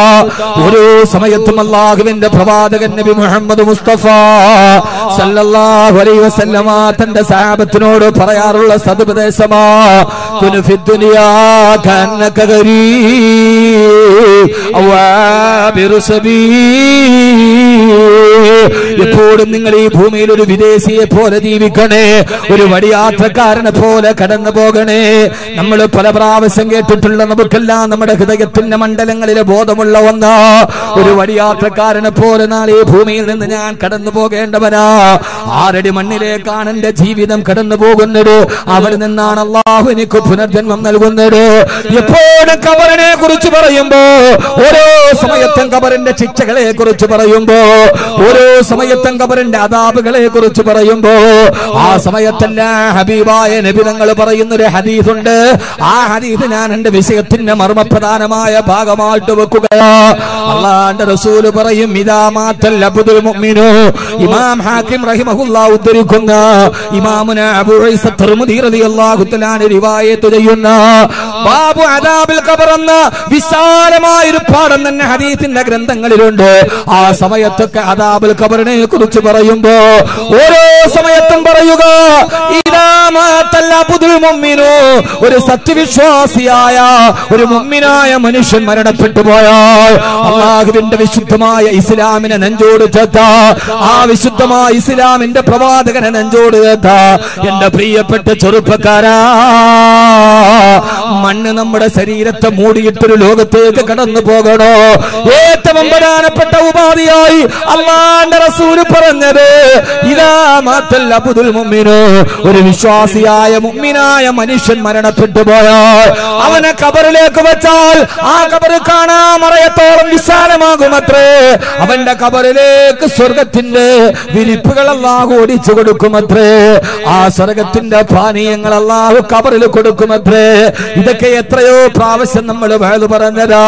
ഓരോ സമയത്തും അള്ളാഹുവിന്റെ പ്രവാചകൻ നബി മുഹമ്മദ് മുസ്തഫ സല്ലല്ലാഹു അലൈഹി വസല്ലമ തന്റെ സഹാബത്തിനോട് പറയാറുള്ള സതുപദേശമാ എപ്പോഴും നിങ്ങൾ ഈ ഭൂമിയിൽ ഒരു വിദേശിയെ പോലെ ജീവിക്കണേ ഒരു വടിയാത്രക്കാരനെ പോലെ കടന്നു പോകണേ നമ്മൾ പല പ്രാവശ്യം കേട്ടിട്ടുള്ള നമുക്കെല്ലാം നമ്മുടെ ഹൃദയത്തിന്റെ മണ്ഡലങ്ങളിലെ ബോധമുള്ള ഒന്ന്. ഒരു വഴിയാത്രക്കാരനെ പോലെ നാളെ ഈ ഭൂമിയിൽ നിന്ന് ഞാൻ കടന്നു പോകേണ്ടവനാ. ആരടി മണ്ണിലേക്കാണ് എന്റെ ജീവിതം കടന്നു പോകുന്നത്. അവിടെ നിന്നാണ് അള്ളാഹു എനിക്ക് പുനർജന്മം നൽകുന്നത്. എപ്പോഴും കബറിനെ കുറിച്ച് പറയുമ്പോ ഓരോ സമയത്തും കബറിന്റെ ശിക്ഷകളെ കുറിച്ച് പറയുമ്പോ ഓരോ സമയത്തും കബറിന്റെ അതാപുകളെ കുറിച്ച് പറയുമ്പോ ആ സമയത്തല്ല ഹബീബായ നബിതങ്ങൾ പറയുന്ന ഒരു ഹദീസുണ്ട്. ആ ഹദീസ് ഞാൻ എന്റെ വിഷയത്തിന്റെ മർമ്മപ്രധാനമായ ഭാഗമായിട്ട് വെക്കുകയാ. അള്ളാന്റെ റസൂൽ പറയും ഇതാ മാത്രല്ല അബ്ദുൽ മുഅ്മിനു. ഇമാം ഹാക്കിം റഹിമഹുല്ലാ ഉദ്ധരിക്കുന്ന ഇമാമുന അബൂ ഐസ തിർമിദി റളിയല്ലാഹു തആല റിവായത്ത് ചെയ്യുന്ന ബാബു അദാബിൽ ഖബർ എന്ന വിശാലമായ ഒരു പാഠം തന്നെ ഹദീസിന്റെ ഗ്രന്ഥങ്ങളിലുണ്ട്. ആ സമയത്തൊക്കെ അദാബിൽ ഖബറിനെ കുറിച്ച് പറയുമ്പോ ഓരോ സമയത്തും പറയുക ഇദാ മാത്തൽ അബ്ദുൽ മുഅ്മിനു. ഒരു സത്യവിശ്വാസിയായ ഒരു മുഅ്മിനായ മനുഷ്യൻ മരണപ്പെട്ടു പോയാൽ അള്ളാഹുവിന്റെ വിശുദ്ധമായ ഇസ്ലാമിനെ നെഞ്ചോട് ചേർത്ത. ആ വിശുദ്ധമായ ഇസ്ലാമിന്റെ പ്രവാചകനെ നെഞ്ചോട് ചേർത്ത. എന്റെ പ്രിയപ്പെട്ട ചെറുപ്പക്കാരാ മണ്ണ് നമ്മുടെ ശരീരത്തെ മൂടിയിട്ടൊരു ലോകത്തേക്ക് കടന്നു പോകണോ? ഏറ്റവും പ്രധാനപ്പെട്ട ഉപാധിയായി അള്ളാന്റെ റസൂൽ പറഞ്ഞത് ഇതാ മാത്രല്ല അബുദുൽ മുമ്മിനു ഒരു വിശ്വാസിയായ മുമ്മിനായ മനുഷ്യൻ മരണപ്പെട്ടു പോയാൽ അവനെ കബറിലേക്ക് വെച്ചാൽ ആ കബറ് കാണാമറയത്തോളം വിശാലമാകുമത്രേ. അവന്റെ കബറിലേക്ക് സ്വർഗത്തിന്റെ വിരിപ്പുകൾ അല്ലാഹു ഓടിച്ചു കൊടുക്കുമത്രേ. ആ സ്വർഗത്തിന്റെ പാനീയങ്ങൾ അല്ലാഹു കബറിൽ കൊടുക്കുമത്രേ. ഇതൊക്കെ എത്രയോ പ്രാവശ്യം നമ്മൾ വേൾ പറഞ്ഞതാ.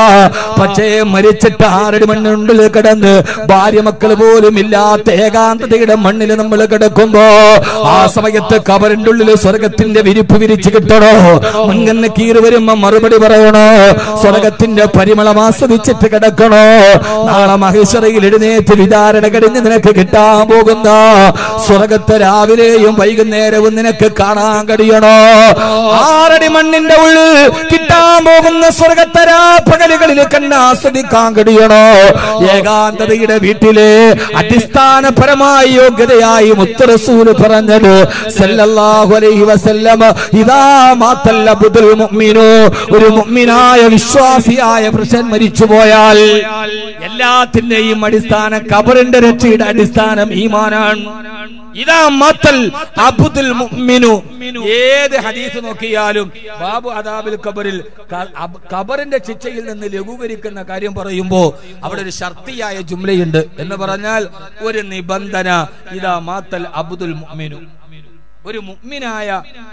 പക്ഷേ മരിച്ചിട്ട് ആരുടെ മണ്ണുണ്ടിൽ കിടന്ന് ഭാര്യ മക്കൾ പോലും ഇല്ലാത്ത ഏകാന്തതയുടെ മണ്ണിൽ നമ്മൾ കിടക്കുമ്പോ ആ സമയത്ത് കബറിന്റെ ഉള്ളിൽ സ്വർഗത്തിന്റെ വിരിപ്പ് വിരിച്ചു കിട്ടണോ? മുൻകന്ന് കീറി വരുമ്പോ മറുപടി പറയണോ? സ്വർഗത്തിന്റെ പരിമളം ആസ്വദിച്ചിട്ട് കിടക്കണോ? നാളെ മഹേശ്വരയിൽ എഴുന്നേറ്റ് വിചാരണ കഴിഞ്ഞ് നിനക്ക് കിട്ടാൻ പോകുന്ന സ്വർഗത്തെ രാവിലെയും വൈകുന്നേരവും നിനക്ക് കാണാൻ കഴിയണോ? ആറടി മണ്ണിന്റെ ഉള്ളിൽ കിട്ടാൻ പോകുന്ന സ്വർഗത്തെ രാപ്പകലുകളിൽ കണ്ട് ആസ്വദിക്കാൻ കഴിയണോ? ഏകാന്തതയുടെ വീട്ടിലെ അടിസ്ഥാനപരമായ യോഗ്യതയായി മുത്തറസൂര് പറഞ്ഞത് സല്ലല്ലാഹു അലൈഹി വസല്ലം അബ്ദുൽ മുഅ്മിനു. ഒരു മുഅ്മിനായ വിശ്വാസിയായ പുരുഷൻ മരിച്ചുപോയാൽ എല്ലാത്തിന്റെയും അടിസ്ഥാന കബറിന്റെ രക്ഷയുടെ അടിസ്ഥാനം ഈമാനാണ്. ഇതാ മാത്തൽ അബ്ദുൽ മുഅ്മിനു. ഏത് ഹദീസ് നോക്കിയാലും ബാബു അദാബിൽ കബറിൽ കബറിന്റെ ശിക്ഷയിൽ നിന്ന് ലഘൂകരിക്കുന്ന കാര്യം പറയുമ്പോ അവിടെ ഒരു ശർത്തിയായ ജുംലയുണ്ട് എന്ന് പറഞ്ഞാൽ ഒരു നിബന്ധന ഇതാ മാത്തൽ അബ്ദുൽ മുഅ്മിനു. ഒരു മുഅ്മിനായ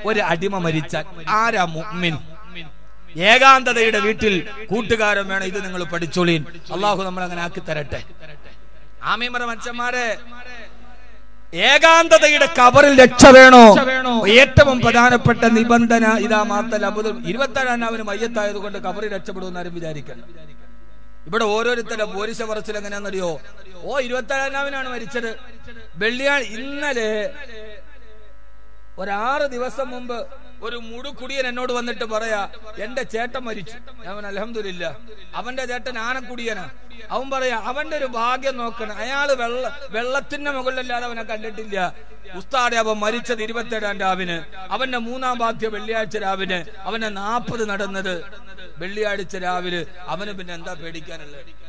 ഒരു അടിമ മരിച്ചാൽ ആരാ മുഅ്മിൻ? ഏകാന്തതയുടെ വീട്ടിൽ കൂട്ടുകാരൻ വേണം. ഇത് നിങ്ങൾ പഠിച്ചോളീൻ. അള്ളാഹു നമ്മൾ അങ്ങനെ ആക്കി തരട്ടെ. ആമീമറ മനുഷ്യന്മാരെ. ഏകാന്തതയുടെ കബറിൽ രക്ഷ വേണോ? ഏറ്റവും പ്രധാനപ്പെട്ട നിബന്ധന ഇതാ മാത്തൽ അബുദും ഇരുപത്തേഴാം അവന് മയ്യത്തായത് കൊണ്ട് കബറിൽ രക്ഷപ്പെടുമെന്ന് ആരും വിചാരിക്കണം ഇവിടെ ഓരോരുത്തരുടെ പോലീസ് പറച്ചിൽ എങ്ങനെയാണെന്നറിയോ? ഓ ഇരുപത്തേഴാനാവിനാണ് മരിച്ചത്. വെള്ളിയാഴ്ച ഇന്നലെ ഒരാറ് ദിവസം മുമ്പ് ഒരു മുടുക്കുടിയൻ എന്നോട് വന്നിട്ട് പറയാ എന്റെ ചേട്ടൻ മരിച്ചു. അവൻ അലഹമില്ല അവന്റെ ചേട്ടൻ ആനക്കുടിയനാ. അവൻ പറയാ അവന്റെ ഒരു ഭാഗ്യം നോക്കണം. അയാൾ വെള്ള വെള്ളത്തിന്റെ മുകളിലല്ലാതെ അവനെ കണ്ടിട്ടില്ല. ഉസ്താടെ അവൻ മരിച്ചത് ഇരുപത്തേഴാം രാവിന്. അവന്റെ മൂന്നാം ബാധ്യ വെള്ളിയാഴ്ച രാവിന്. അവന്റെ നാപ്പത് നടന്നത് വെള്ളിയാഴ്ച രാവിലെ. അവന് പിന്നെ എന്താ പേടിക്കാനുള്ളത്?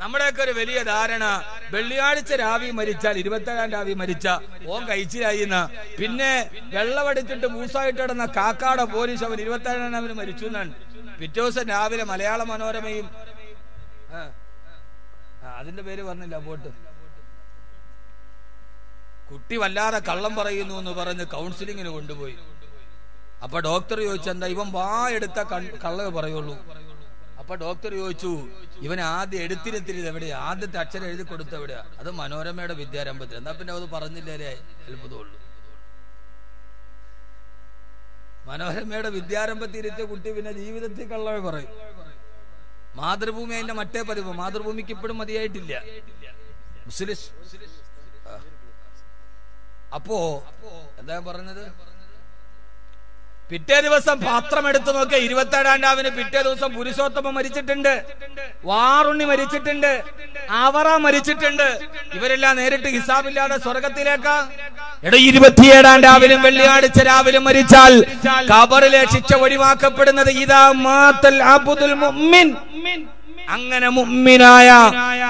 നമ്മുടെയൊക്കെ ഒരു വലിയ ധാരണ വെള്ളിയാഴ്ച രാവി മരിച്ചാൽ ഇരുപത്തേഴാം രാവി മരിച്ച ഓൻ കഴിച്ചിലായിന്നാ. പിന്നെ വെള്ളമടിച്ചിട്ട് മൂസായിട്ട് കിടന്ന കാക്കാട പോലീസ് അവൻ ഇരുപത്തേഴാം രാവിലെ മരിച്ചു എന്നാണ്. പിറ്റേ ദിവസം രാവിലെ മലയാള മനോരമയും അതിന്റെ പേര് പറഞ്ഞില്ല പോട്ട് കുട്ടി വല്ലാതെ കള്ളം പറയുന്നു എന്ന് പറഞ്ഞ് കൗൺസിലിങ്ങിന് കൊണ്ടുപോയി. അപ്പൊ ഡോക്ടർ ചോദിച്ചെന്താ ഇവൻ വാ എടുത്ത കള്ളവേ പറയുള്ളൂ. അപ്പൊ ഡോക്ടർ ചോദിച്ചു ഇവൻ ആദ്യം എടുത്തിരുത്തിരുത് എവിടെയാ? ആദ്യത്തെ അക്ഷരം എഴുതി കൊടുത്ത അത് മനോരമയുടെ വിദ്യാരംഭത്തിൽ. എന്നാ പിന്നെ അത് പറഞ്ഞില്ലേ അത്ഭുതമുള്ളൂ. മനോരമയുടെ വിദ്യാരംഭത്തിൽ ഇരുത്തിയ കുട്ടി പിന്നെ ജീവിതത്തിൽ കള്ളവേ പറയും. മാതൃഭൂമി അതിന്റെ മറ്റേ പതിവ് മാതൃഭൂമിക്ക് ഇപ്പോഴും മതിയായിട്ടില്ല. അപ്പോ? എന്താ പറഞ്ഞത്? പിറ്റേ ദിവസം പാത്രം എടുത്തു നോക്കിയ ഇരുപത്തേഴാം രാവിന് പിറ്റേ ദിവസം പുരുഷോത്തമ മരിച്ചിട്ടുണ്ട്. വാറുണ്ണി മരിച്ചിട്ടുണ്ട്. അവറ മരിച്ചിട്ടുണ്ട്. ഇവരെല്ലാം നേരിട്ട് ഹിസാബില്ലാതെ സ്വർഗത്തിലേക്ക്. എടോ ഇരുപത്തിയേഴാം രാവിലും വെള്ളിയാഴ്ച രാവിലും മരിച്ചാൽ കബറിലെ ശിക്ഷ ഒഴിവാക്കപ്പെടുന്നത് ഇതാ മാത്തൽ അബുദുൽ മുഅ്മിൻ. അങ്ങനെ മുമ്മിനായ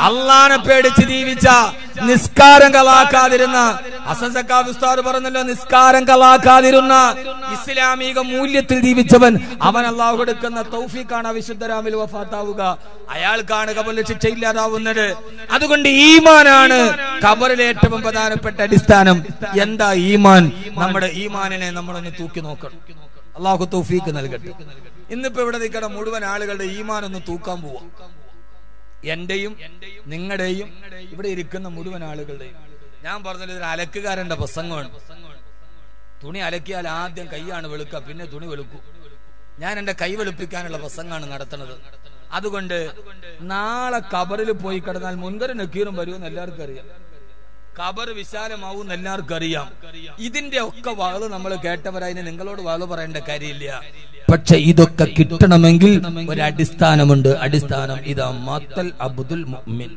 അള്ളാനെ പേടിച്ച് ജീവിച്ച നിസ്കാരം കലാക്കാതിരുന്ന സക്കാഫ് പറഞ്ഞല്ലോ നിസ്കാരം കലാക്കാതിരുന്ന ഇസ്ലാമിക മൂല്യത്തിൽ ജീവിച്ചവൻ അവൻ അള്ളാഹു കൊടുക്കുന്ന തൗഫീഖാണ് വിശുദ്ധരാമിൽ വഫാത്താവുക. അയാൾക്കാണ് കബറിൽ ശിക്ഷ ഇല്ലാതാവുന്നത്. അതുകൊണ്ട് ഈമാനാണ് കബറിലെ ഏറ്റവും പ്രധാനപ്പെട്ട അടിസ്ഥാനം. എന്താ ഈമാൻ? നമ്മുടെ ഈമാനിനെ നമ്മളൊന്ന് തൂക്കി നോക്കണം. അള്ളാഹു തൗഫീക്ക് നൽകട്ടെ. ഇന്നിപ്പോ ഇവിടെ നിൽക്കണ മുഴുവൻ ആളുകളുടെ ഈമാൻ ഒന്ന് തൂക്കാൻ പോവാം. എന്റെയും നിങ്ങളുടെയും ഇവിടെ ഇരിക്കുന്ന മുഴുവൻ ആളുകളുടെയും. ഞാൻ പറഞ്ഞത് ഒരു അലക്കുകാരന്റെ പ്രസംഗമാണ്. തുണി അലക്കിയാൽ ആദ്യം കൈയാണ് വെളുക്കുക പിന്നെ തുണി വെളുക്കും. ഞാൻ എന്റെ കൈ വെളുപ്പിക്കാനുള്ള പ്രസംഗമാണ് നടത്തുന്നത്. അതുകൊണ്ട് നാളെ കബറിൽ പോയി കിടന്നാൽ മുൻകര നക്കീറും വരുമെന്ന് എല്ലാവർക്കും അറിയാം. കബർ വിശാലമാവും എല്ലാവർക്കും അറിയാം. ഇതിന്റെ ഒക്കെ വാൾ നമ്മൾ കേട്ടവരായി നിങ്ങളോട് വാൾ പറയേണ്ട കാര്യമില്ല. പക്ഷെ ഇതൊക്കെ കിട്ടണമെങ്കിൽ ഒരു അടിസ്ഥാനമുണ്ട് അടിസ്ഥാനം ഇതാ മത്തൽ അബ്ദുൽ മുഅ്മിൻ.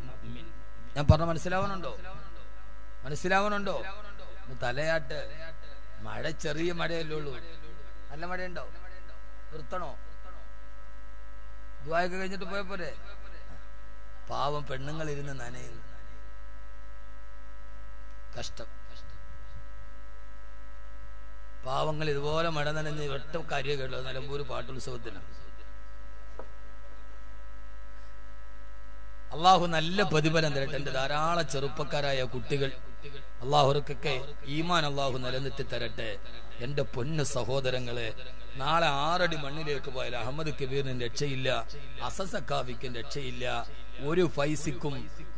ഞാൻ പറഞ്ഞ മനസ്സിലാവണുണ്ടോ മനസ്സിലാവണുണ്ടോ തലയാട്ട്. മഴ ചെറിയ മഴയല്ലേ ഉള്ളൂ. നല്ല മഴയുണ്ടോ? നിർത്തണോ? ദ്വായൊക്കെ കഴിഞ്ഞിട്ട് പോയ പോരെ? പാവം പെണ്ണുങ്ങൾ ഇരുന്ന് നനയുന്നു. കഷ്ടം. പാവങ്ങൾ ഇതുപോലെ മഴ നനഞ്ഞ് ഒറ്റ കാര്യമൊക്കെ ഉള്ളത് നിലമ്പൂർ പാട്ടുത്സവത്തിന് അള്ളാഹു നല്ല പ്രതിഫലം തരട്ടെ. എന്റെ ധാരാളം ചെറുപ്പക്കാരായ കുട്ടികൾ അള്ളാഹുർക്കൊക്കെ ഈമാൻ അള്ളാഹു നിലനിർത്തി തരട്ടെ. എന്റെ പൊന്ന് സഹോദരങ്ങളെ നാളെ ആറടി മണ്ണിലേക്ക് പോയാൽ അഹമ്മദ് കബീറിന് രക്ഷയില്ല അസസക്കാവിക്കും രക്ഷയില്ല ഒരു ഫൈസിക്കും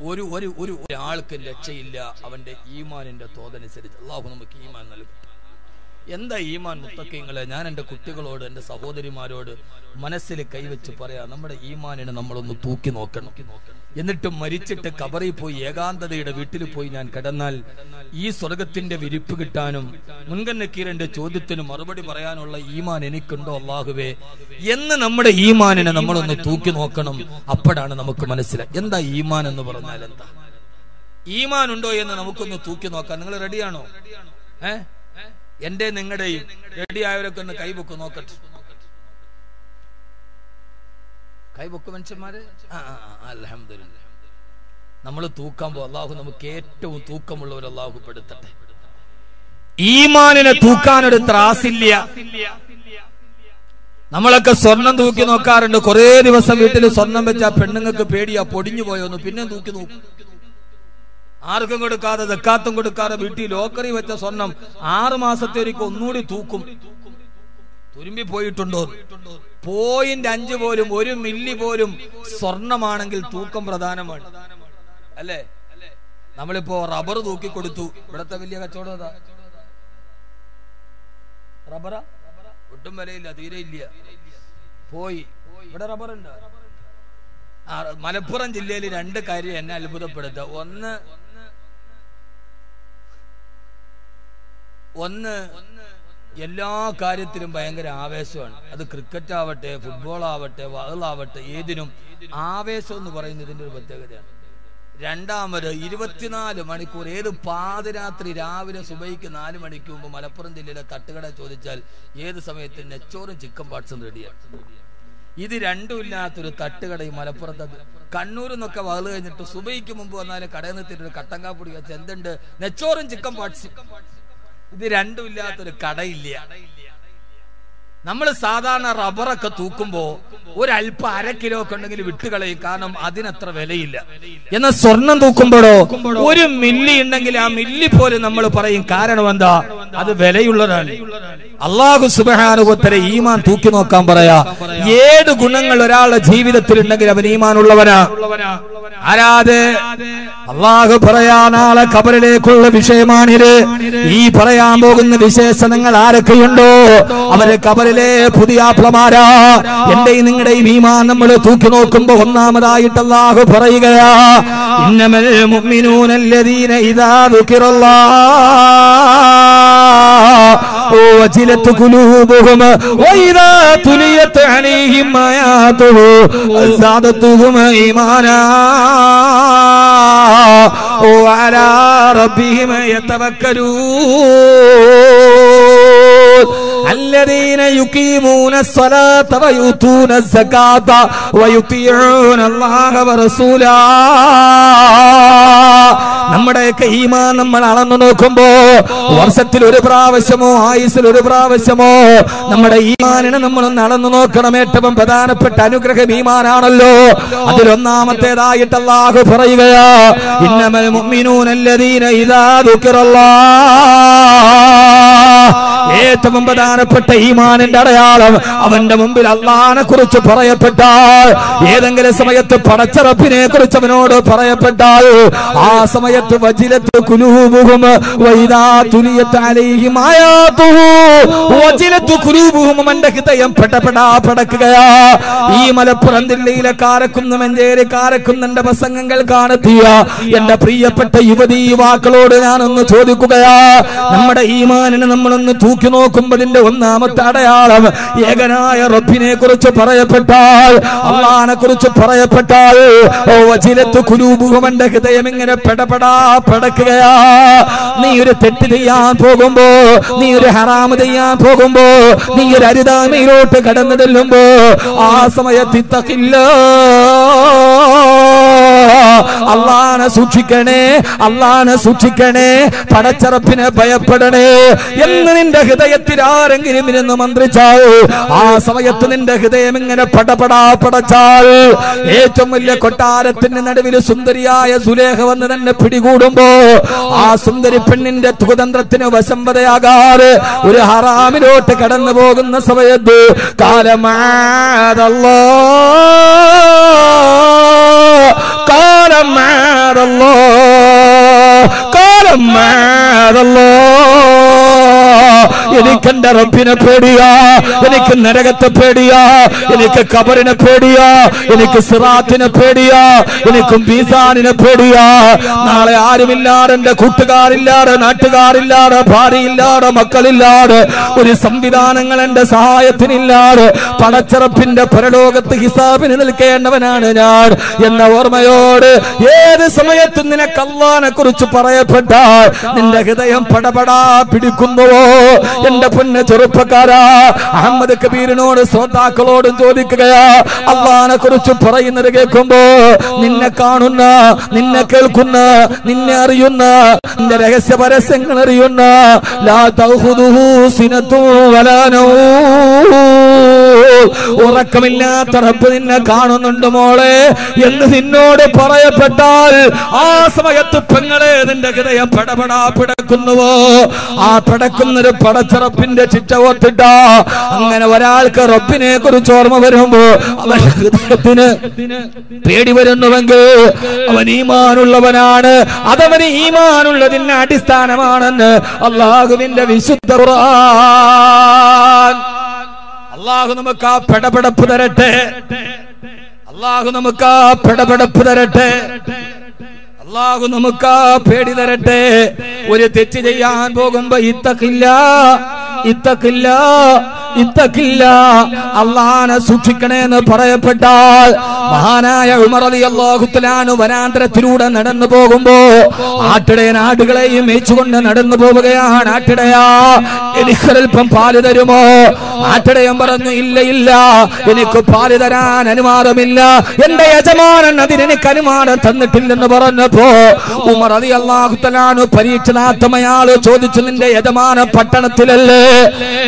ഒരു ഒരു ഒരു ഒരാൾക്കും രക്ഷയില്ല. അവന്റെ ഈമാനിന്റെ തോതനുസരിച്ച് അള്ളാഹു നമുക്ക് ഈമാൻ നൽകും. എന്താ ഈമാൻ മുത്തക്കിങ്ങളെ? ഞാൻ എന്റെ കുട്ടികളോട് എന്റെ സഹോദരിമാരോട് മനസ്സിൽ കൈവച്ച് പറയാ നമ്മുടെ ഈമാനിനെ നമ്മളൊന്ന് തൂക്കി നോക്കണം. എന്നിട്ട് മരിച്ചിട്ട് കബറിൽ പോയി ഏകാന്തതയുടെ വീട്ടിൽ പോയി ഞാൻ കിടന്നാൽ ഈ സ്വർഗത്തിന്റെ വിരിപ്പ് കിട്ടാനും മുൻകൻ നക്കീരന്റെ ചോദ്യത്തിന് മറുപടി പറയാനുള്ള ഈമാൻ എനിക്കുണ്ടോ അള്ളാഹുവേ എന്ന് നമ്മുടെ ഈമാനിനെ നമ്മളൊന്ന് തൂക്കി നോക്കണം. അപ്പോഴാണ് നമുക്ക് മനസ്സിലായി എന്താ ഈമാൻ എന്ന് പറഞ്ഞാൽ എന്താ? ഈമാൻ ഉണ്ടോ എന്ന് നമുക്കൊന്ന് തൂക്കി നോക്കാം. നിങ്ങൾ റെഡിയാണോ ഏ? എന്റെ നിങ്ങളുടെയും റെഡിയായവരൊക്കെ ഒന്ന് കൈബുക്ക് നോക്കട്ടെ. കൈബുക്ക് മനുഷ്യന്മാര്? അലഹമില്ല നമ്മൾ തൂക്കാൻ പോ അള്ളാഹു നമുക്ക് ഏറ്റവും തൂക്കമുള്ളവർ അള്ളാഹു പെടുത്തട്ടെ. ഈമാനിനെ തൂക്കാനൊരു ത്രാസില്ല നമ്മളൊക്കെ സ്വർണം തൂക്കി നോക്കാറുണ്ട്. കുറെ ദിവസം വീട്ടിൽ സ്വർണം വെച്ച പെണ്ണുങ്ങൾക്ക് പേടിയാ പൊടിഞ്ഞു പോയോന്ന്. പിന്നെ തൂക്കി നോക്കും. ആർക്കും കൊടുക്കാതെ ദക്കാത്തും കൊടുക്കാതെ വീട്ടിൽ ലോക്കറി വെച്ച സ്വർണം ആറ് ഒരിക്കൽ ഒന്നുകൂടി തൂക്കും. തുരുമ്പി പോയിട്ടുണ്ടോ പോയിന്റ് അഞ്ച് പോലും ഒരു മില്ലി പോലും സ്വർണമാണെങ്കിൽ തൂക്കം പ്രധാനമാണ്. അല്ലേ? നമ്മളിപ്പോ റബ്ബർ തൂക്കി കൊടുത്തു ഇവിടത്തെ വലിയ കച്ചവടം അതാ. ഒട്ടും വിലയില്ല തീരെ ഇല്ല. പോയി. ഇവിടെ റബ്ബർ ഉണ്ട് മലപ്പുറം ജില്ലയിൽ രണ്ട് കാര്യം എന്നെ അത്ഭുതപ്പെടുത്ത ഒന്ന് ഒന്ന് എല്ലാ കാര്യത്തിലും ഭയങ്കര ആവേശമാണ്. അത് ക്രിക്കറ്റ് ആവട്ടെ ഫുട്ബോൾ ആവട്ടെ വഹളാവട്ടെ ഏതിനും ആവേശം എന്ന് പറയുന്നതിന്റെ ഒരു പ്രത്യേകതയാണ്. രണ്ടാമത് ഇരുപത്തിനാല് മണിക്കൂർ ഏത് പാതിരാത്രി രാവിലെ സുബൈക്ക് നാല് മണിക്ക് മുമ്പ് മലപ്പുറം ജില്ലയിലെ തട്ടുകട ചോദിച്ചാൽ ഏത് സമയത്ത് നെച്ചോറും ചിക്കൻ പാട്സും റെഡിയാണ് ഇത് രണ്ടും ഇല്ലാത്തൊരു തട്ടുകട ഈ മലപ്പുറത്ത്. കണ്ണൂരിൽ നിന്നൊക്കെ വകൾ കഴിഞ്ഞിട്ട് സുബൈക്ക് മുമ്പ് വന്നാലും കടയിൽ നിർത്തിയിട്ട് കട്ടങ്കാപ്പൊടി വെച്ച് എന്തുണ്ട്? നെച്ചോറും ചിക്കൻ പാർട്സും ഇത് രണ്ടുമില്ലാത്തൊരു കടയില്ല. നമ്മൾ സാധാരണ റബ്ബറൊക്കെ തൂക്കുമ്പോ ഒരല്പം അര കിലോ ഒക്കെ ഉണ്ടെങ്കിൽ വിട്ടുകളയും കാരണം അതിനത്ര വിലയില്ല. എന്നാൽ സ്വർണം തൂക്കുമ്പോഴോ ഒരു മില്ലി ഉണ്ടെങ്കിൽ ആ മില്ലി പോലും നമ്മൾ പറയും കാരണം എന്താ? അത് വിലയുള്ളതാണ്. അള്ളാഹു സുബാനുഭവത്തരെ ഈമാൻ തൂക്കി നോക്കാൻ പറയാ ഏത് ഗുണങ്ങൾ ഒരാളുടെ ജീവിതത്തിൽ ഉണ്ടെങ്കിൽ അവൻ ഈമാൻ ഉള്ളവനാ ആരാതെ? അള്ളാഹു പറയാ നാളെ കബറിലേക്കുള്ള വിഷയമാണിത്. ഈ പറയാൻ പോകുന്ന വിശേഷണങ്ങൾ ആരൊക്കെയുണ്ടോ? അവർ കബറിലെ പുതിയ ആപ്ലമാരാ എന്റെയും നിങ്ങളുടെയും ഈമാൻ നമ്മൾ തൂക്കി നോക്കുമ്പോ ഒന്നാമതായിട്ട് അള്ളാഹു പറയുകയാ ഇന്നമൽ മുഅ്മിനൂനല്ലദീന ഇദാ ദുകിറല്ലാഹ് وجلت قلوبهم وإذا تليت عليهم آياته زادتهم إيمانا وعلى ربهم يتوكلون الذين يقيمون الصلاة ويؤتون الزكاة ويطيعون الله ورسوله നമ്മുടെയൊക്കെ ഈമാൻ നമ്മൾ അളന്നു നോക്കുമ്പോ വർഷത്തിൽ ഒരു പ്രാവശ്യമോ ആയുസിൽ ഒരു പ്രാവശ്യമോ നമ്മുടെ ഈമാനിനെ നമ്മൾ ഒന്ന് അളന്നു നോക്കണം ഏറ്റവും പ്രധാനപ്പെട്ട അനുഗ്രഹം ഈമാനാണല്ലോ അതിലൊന്നാമത്തേതായിട്ട് അള്ളാഹു പറയുകയാ ഇന്നമൽ മുഅ്മിനൂനല്ലദീന ഇദാ ദുകിറല്ലാഹ് ഏറ്റവും പ്രധാനപ്പെട്ട ഈമാനിന്റെ അടയാളം അവന്റെ മുമ്പിൽ അള്ളഹാനെ കുറിച്ച് പറയപ്പെട്ടാൽ ഏതെങ്കിലും സമയത്ത് പടച്ചറപ്പിനെ കുറിച്ച് അവനോട് പറയപ്പെട്ടാൽ ആ സമയത്ത് വജിലത്ത് കുലൂബുഹും വജിലത്ത് കുലൂബുഹും അവന്റെ ഹൃദയം പെടപെടാ പടക്കുകയാ ഈ മലപ്പുറം ജില്ലയിലെ കാരക്കുന്ന് മഞ്ചേരി കാരക്കുന്നന്റെ പ്രസംഗങ്ങൾ കാണത്തിയ. എന്റെ പ്രിയപ്പെട്ട യുവതി യുവാക്കളോട് ഞാനൊന്ന് ചോദിക്കുകയാ നമ്മുടെ ഈമാനിനെ നമ്മളൊന്ന് തൂക്കി നോക്കുമ്പോഴതിന്റെ ഒന്നാമത്തെ അടയാളം ഏകനായ റബ്ബിനെ കുറിച്ച് പറയപ്പെട്ടാൽ അള്ളഹാനെ കുറിച്ച് പറയപ്പെട്ടാൽ ഓ വജിലത്ത് കുലൂബുഹമന്റെ ഹൃദയം ഇങ്ങനെ പെടപെടാ പടക്കുകയാ. നീ ഒരു തെറ്റ് ചെയ്യാൻ പോകുമ്പോ നീ ഒരു ഹറാമ് ചെയ്യാൻ പോകുമ്പോ നീ ഒരു അരിതാമയിലോട്ട് കടന്നു ചെല്ലുമ്പോ ആ സമയത്ത് ഇത്തക്കില്ല അള്ളാനെ സൂക്ഷിക്കണേ അള്ളാനെ സൂക്ഷിക്കണേ പടച്ചറപ്പിനെ ഭയപ്പെടണേ. എന്ന് നിന്റെ ഹൃദയത്തിൽ ആരെങ്കിലും ഇരുന്ന് മന്ത്രിച്ചാൽ ആ സമയത്ത് നിന്റെ ഹൃദയം ഇങ്ങനെ പടപടാ പടച്ചാൽ ഏറ്റവും വലിയ കൊട്ടാരത്തിന്റെ നടുവിൽ സുന്ദരിയായ സുലേഖ വന്ന് തന്നെ പിടികൂടുമ്പോ ആ സുന്ദരി പെണ്ണിന്റെ തുകതന്ത്രത്തിന് വശംവതയാകാറ് ഒരു ഹറാമിലോട്ട് കടന്നു പോകുന്ന സമയത്ത് കാലമാതല്ലോ കാലമാതല്ലോ കാലമാതല്ലോ എനിക്ക് എന്റെ റബ്ബിനെ പേടിയാ എനിക്ക് നരകത്തെ പേടിയാ എനിക്ക് കബറിനെ പേടിയാ എനിക്ക് സിറാത്തിനെ പേടിയാ എനിക്ക് മീസാനിനെ പേടിയാ. നാളെ ആരുമില്ലാതെ എന്റെ കൂട്ടുകാരില്ലാതെ നാട്ടുകാരില്ലാതെ ഭാര്യയില്ലാതെ മക്കളില്ലാതെ ഒരു സംവിധാനങ്ങൾ എന്റെ സഹായത്തിനില്ലാതെ പടച്ചിറപ്പിന്റെ പരലോകത്ത് ഹിസാബിന് നിൽക്കേണ്ടവനാണ് ഞാൻ. എന്ന ഓർമ്മയോട് ഏത് സമയത്തും നിനക്ക് അള്ളാനെ കുറിച്ച് പറയപ്പെട്ടാൽ നിന്റെ ഹൃദയം പടപടാ പിടിക്കുന്നുവോ? എന്റെ പൊന്ന ചെറുപ്പക്കാരാ അഹമ്മദ് കബീറിനോട് ശ്രോതാക്കളോടും ചോദിക്കുകയാ അള്ളഹാനെ കുറിച്ച് പറയുന്നത് കേൾക്കുമ്പോ നിന്നെ കാണുന്ന നിന്നെ കേൾക്കുന്ന നിന്നെ അറിയുന്ന നിന്റെ രഹസ്യ പരസ്യങ്ങൾ അറിയുന്ന ലാ തൗഹുദുഹു ഉറക്കമില്ലാത്ത റബ്ബ് നിന്നെ കാണുന്നുണ്ട് മോളെ എന്ന് നിന്നോട് പറയപ്പെട്ടാൽ ആ സമയത്ത് പെങ്ങളെ നിന്റെ ഹൃദയം പടപടാ പിടക്കുന്നുവോ? ആ പിടക്കുന്നൊരു പടച്ചിറപ്പിന്റെ ചിറ്റ അങ്ങനെ ഒരാൾക്ക് റബ്ബിനെ കുറിച്ച് ഓർമ്മ വരുമ്പോ അവൻ ഹൃദയത്തിന് പേടി വരുന്നുവെങ്കിൽ അവൻ ഈമാനുള്ളവനാണ്. അതവന് ഈമാനുള്ളതിന് അടിസ്ഥാനമാണെന്ന് അള്ളാഹുവിന്റെ വിശുദ്ധ അള്ളാഹു നമുക്ക് ആ പെടപെടപ്പ് തരട്ടെ. അള്ളാഹു നമുക്ക് ആ പെടപെടപ്പ് തരട്ടെ. അള്ളാഹു നമുക്ക് പേടി തരട്ടെ. ഒരു തെറ്റ് ചെയ്യാൻ പോകുമ്പോ ഇത്തക്കില്ല ഇത്തക്കില്ല ഇത്തക്കില്ല അള്ളാനെ സൂക്ഷിക്കണേ എന്ന് പറയപ്പെട്ടാൽ മഹാനായ ഉമറലി അള്ളാഹുത്തലാനു വനാന്തരത്തിലൂടെ നടന്നു പോകുമ്പോ ആട്ടിടയ നാടുകളെയും മേച്ചുകൊണ്ട് നടന്നു പോവുകയാണ്. ആട്ടിടയാ എനിക്കൊരൽപ്പം പാൽ തരുമോ? ആട്ടിടയം പറഞ്ഞു ഇല്ല ഇല്ല എനിക്ക് പാൽ തരാൻ അനുവാദമില്ല. എന്റെ യജമാനൻ അതിന് എനിക്ക് അനുവാദം തന്നിട്ടില്ലെന്ന് പറഞ്ഞപ്പോ ഉമർ അലി അള്ളാഹുത്തലാനു പരീക്ഷണാത്മയാൾ ചോദിച്ചു നിന്റെ യജമാന പട്ടണത്തിലല്ലേ?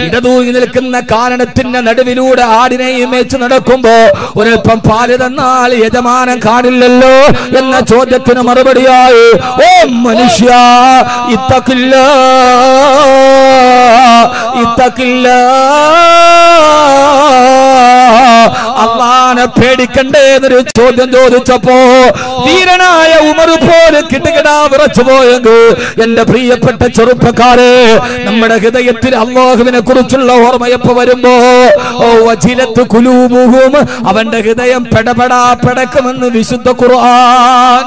ഇടതൂങ്ങി നിൽക്കുന്ന കാരണത്തിന്റെ നടുവിലൂടെ ആടിനെയും വെച്ച് നടക്കുമ്പോ ഒരൽപ്പം പാൽ തന്നാൽ യജമാനം കാണില്ലല്ലോ എന്ന ചോദ്യത്തിന് മറുപടിയായി ഓ മനുഷ്യ ഇത്തക്കില്ല. ഇത്തക്കില്ല. അള്ളാനെ പേടിക്കണ്ടേ എന്നൊരു ചോദ്യം ചോദിച്ചപ്പോ ധീരനായ ഉമർ പോലെ കിട്ടുകിടാ വിറച്ചു പോയെങ്കിൽ എന്റെ പ്രിയപ്പെട്ട ചെറുപ്പക്കാരെ നമ്മുടെ ഹൃദയത്തിൽ അള്ളാഹുവിനെ കുറിച്ചുള്ള ഓർമ്മയപ്പ് വരുമ്പോ ഓ വജിലത്ത് കുലൂമുഹും അവന്റെ ഹൃദയം പെടപെടാ പെടക്കുമെന്ന് വിശുദ്ധ ഖുർആൻ.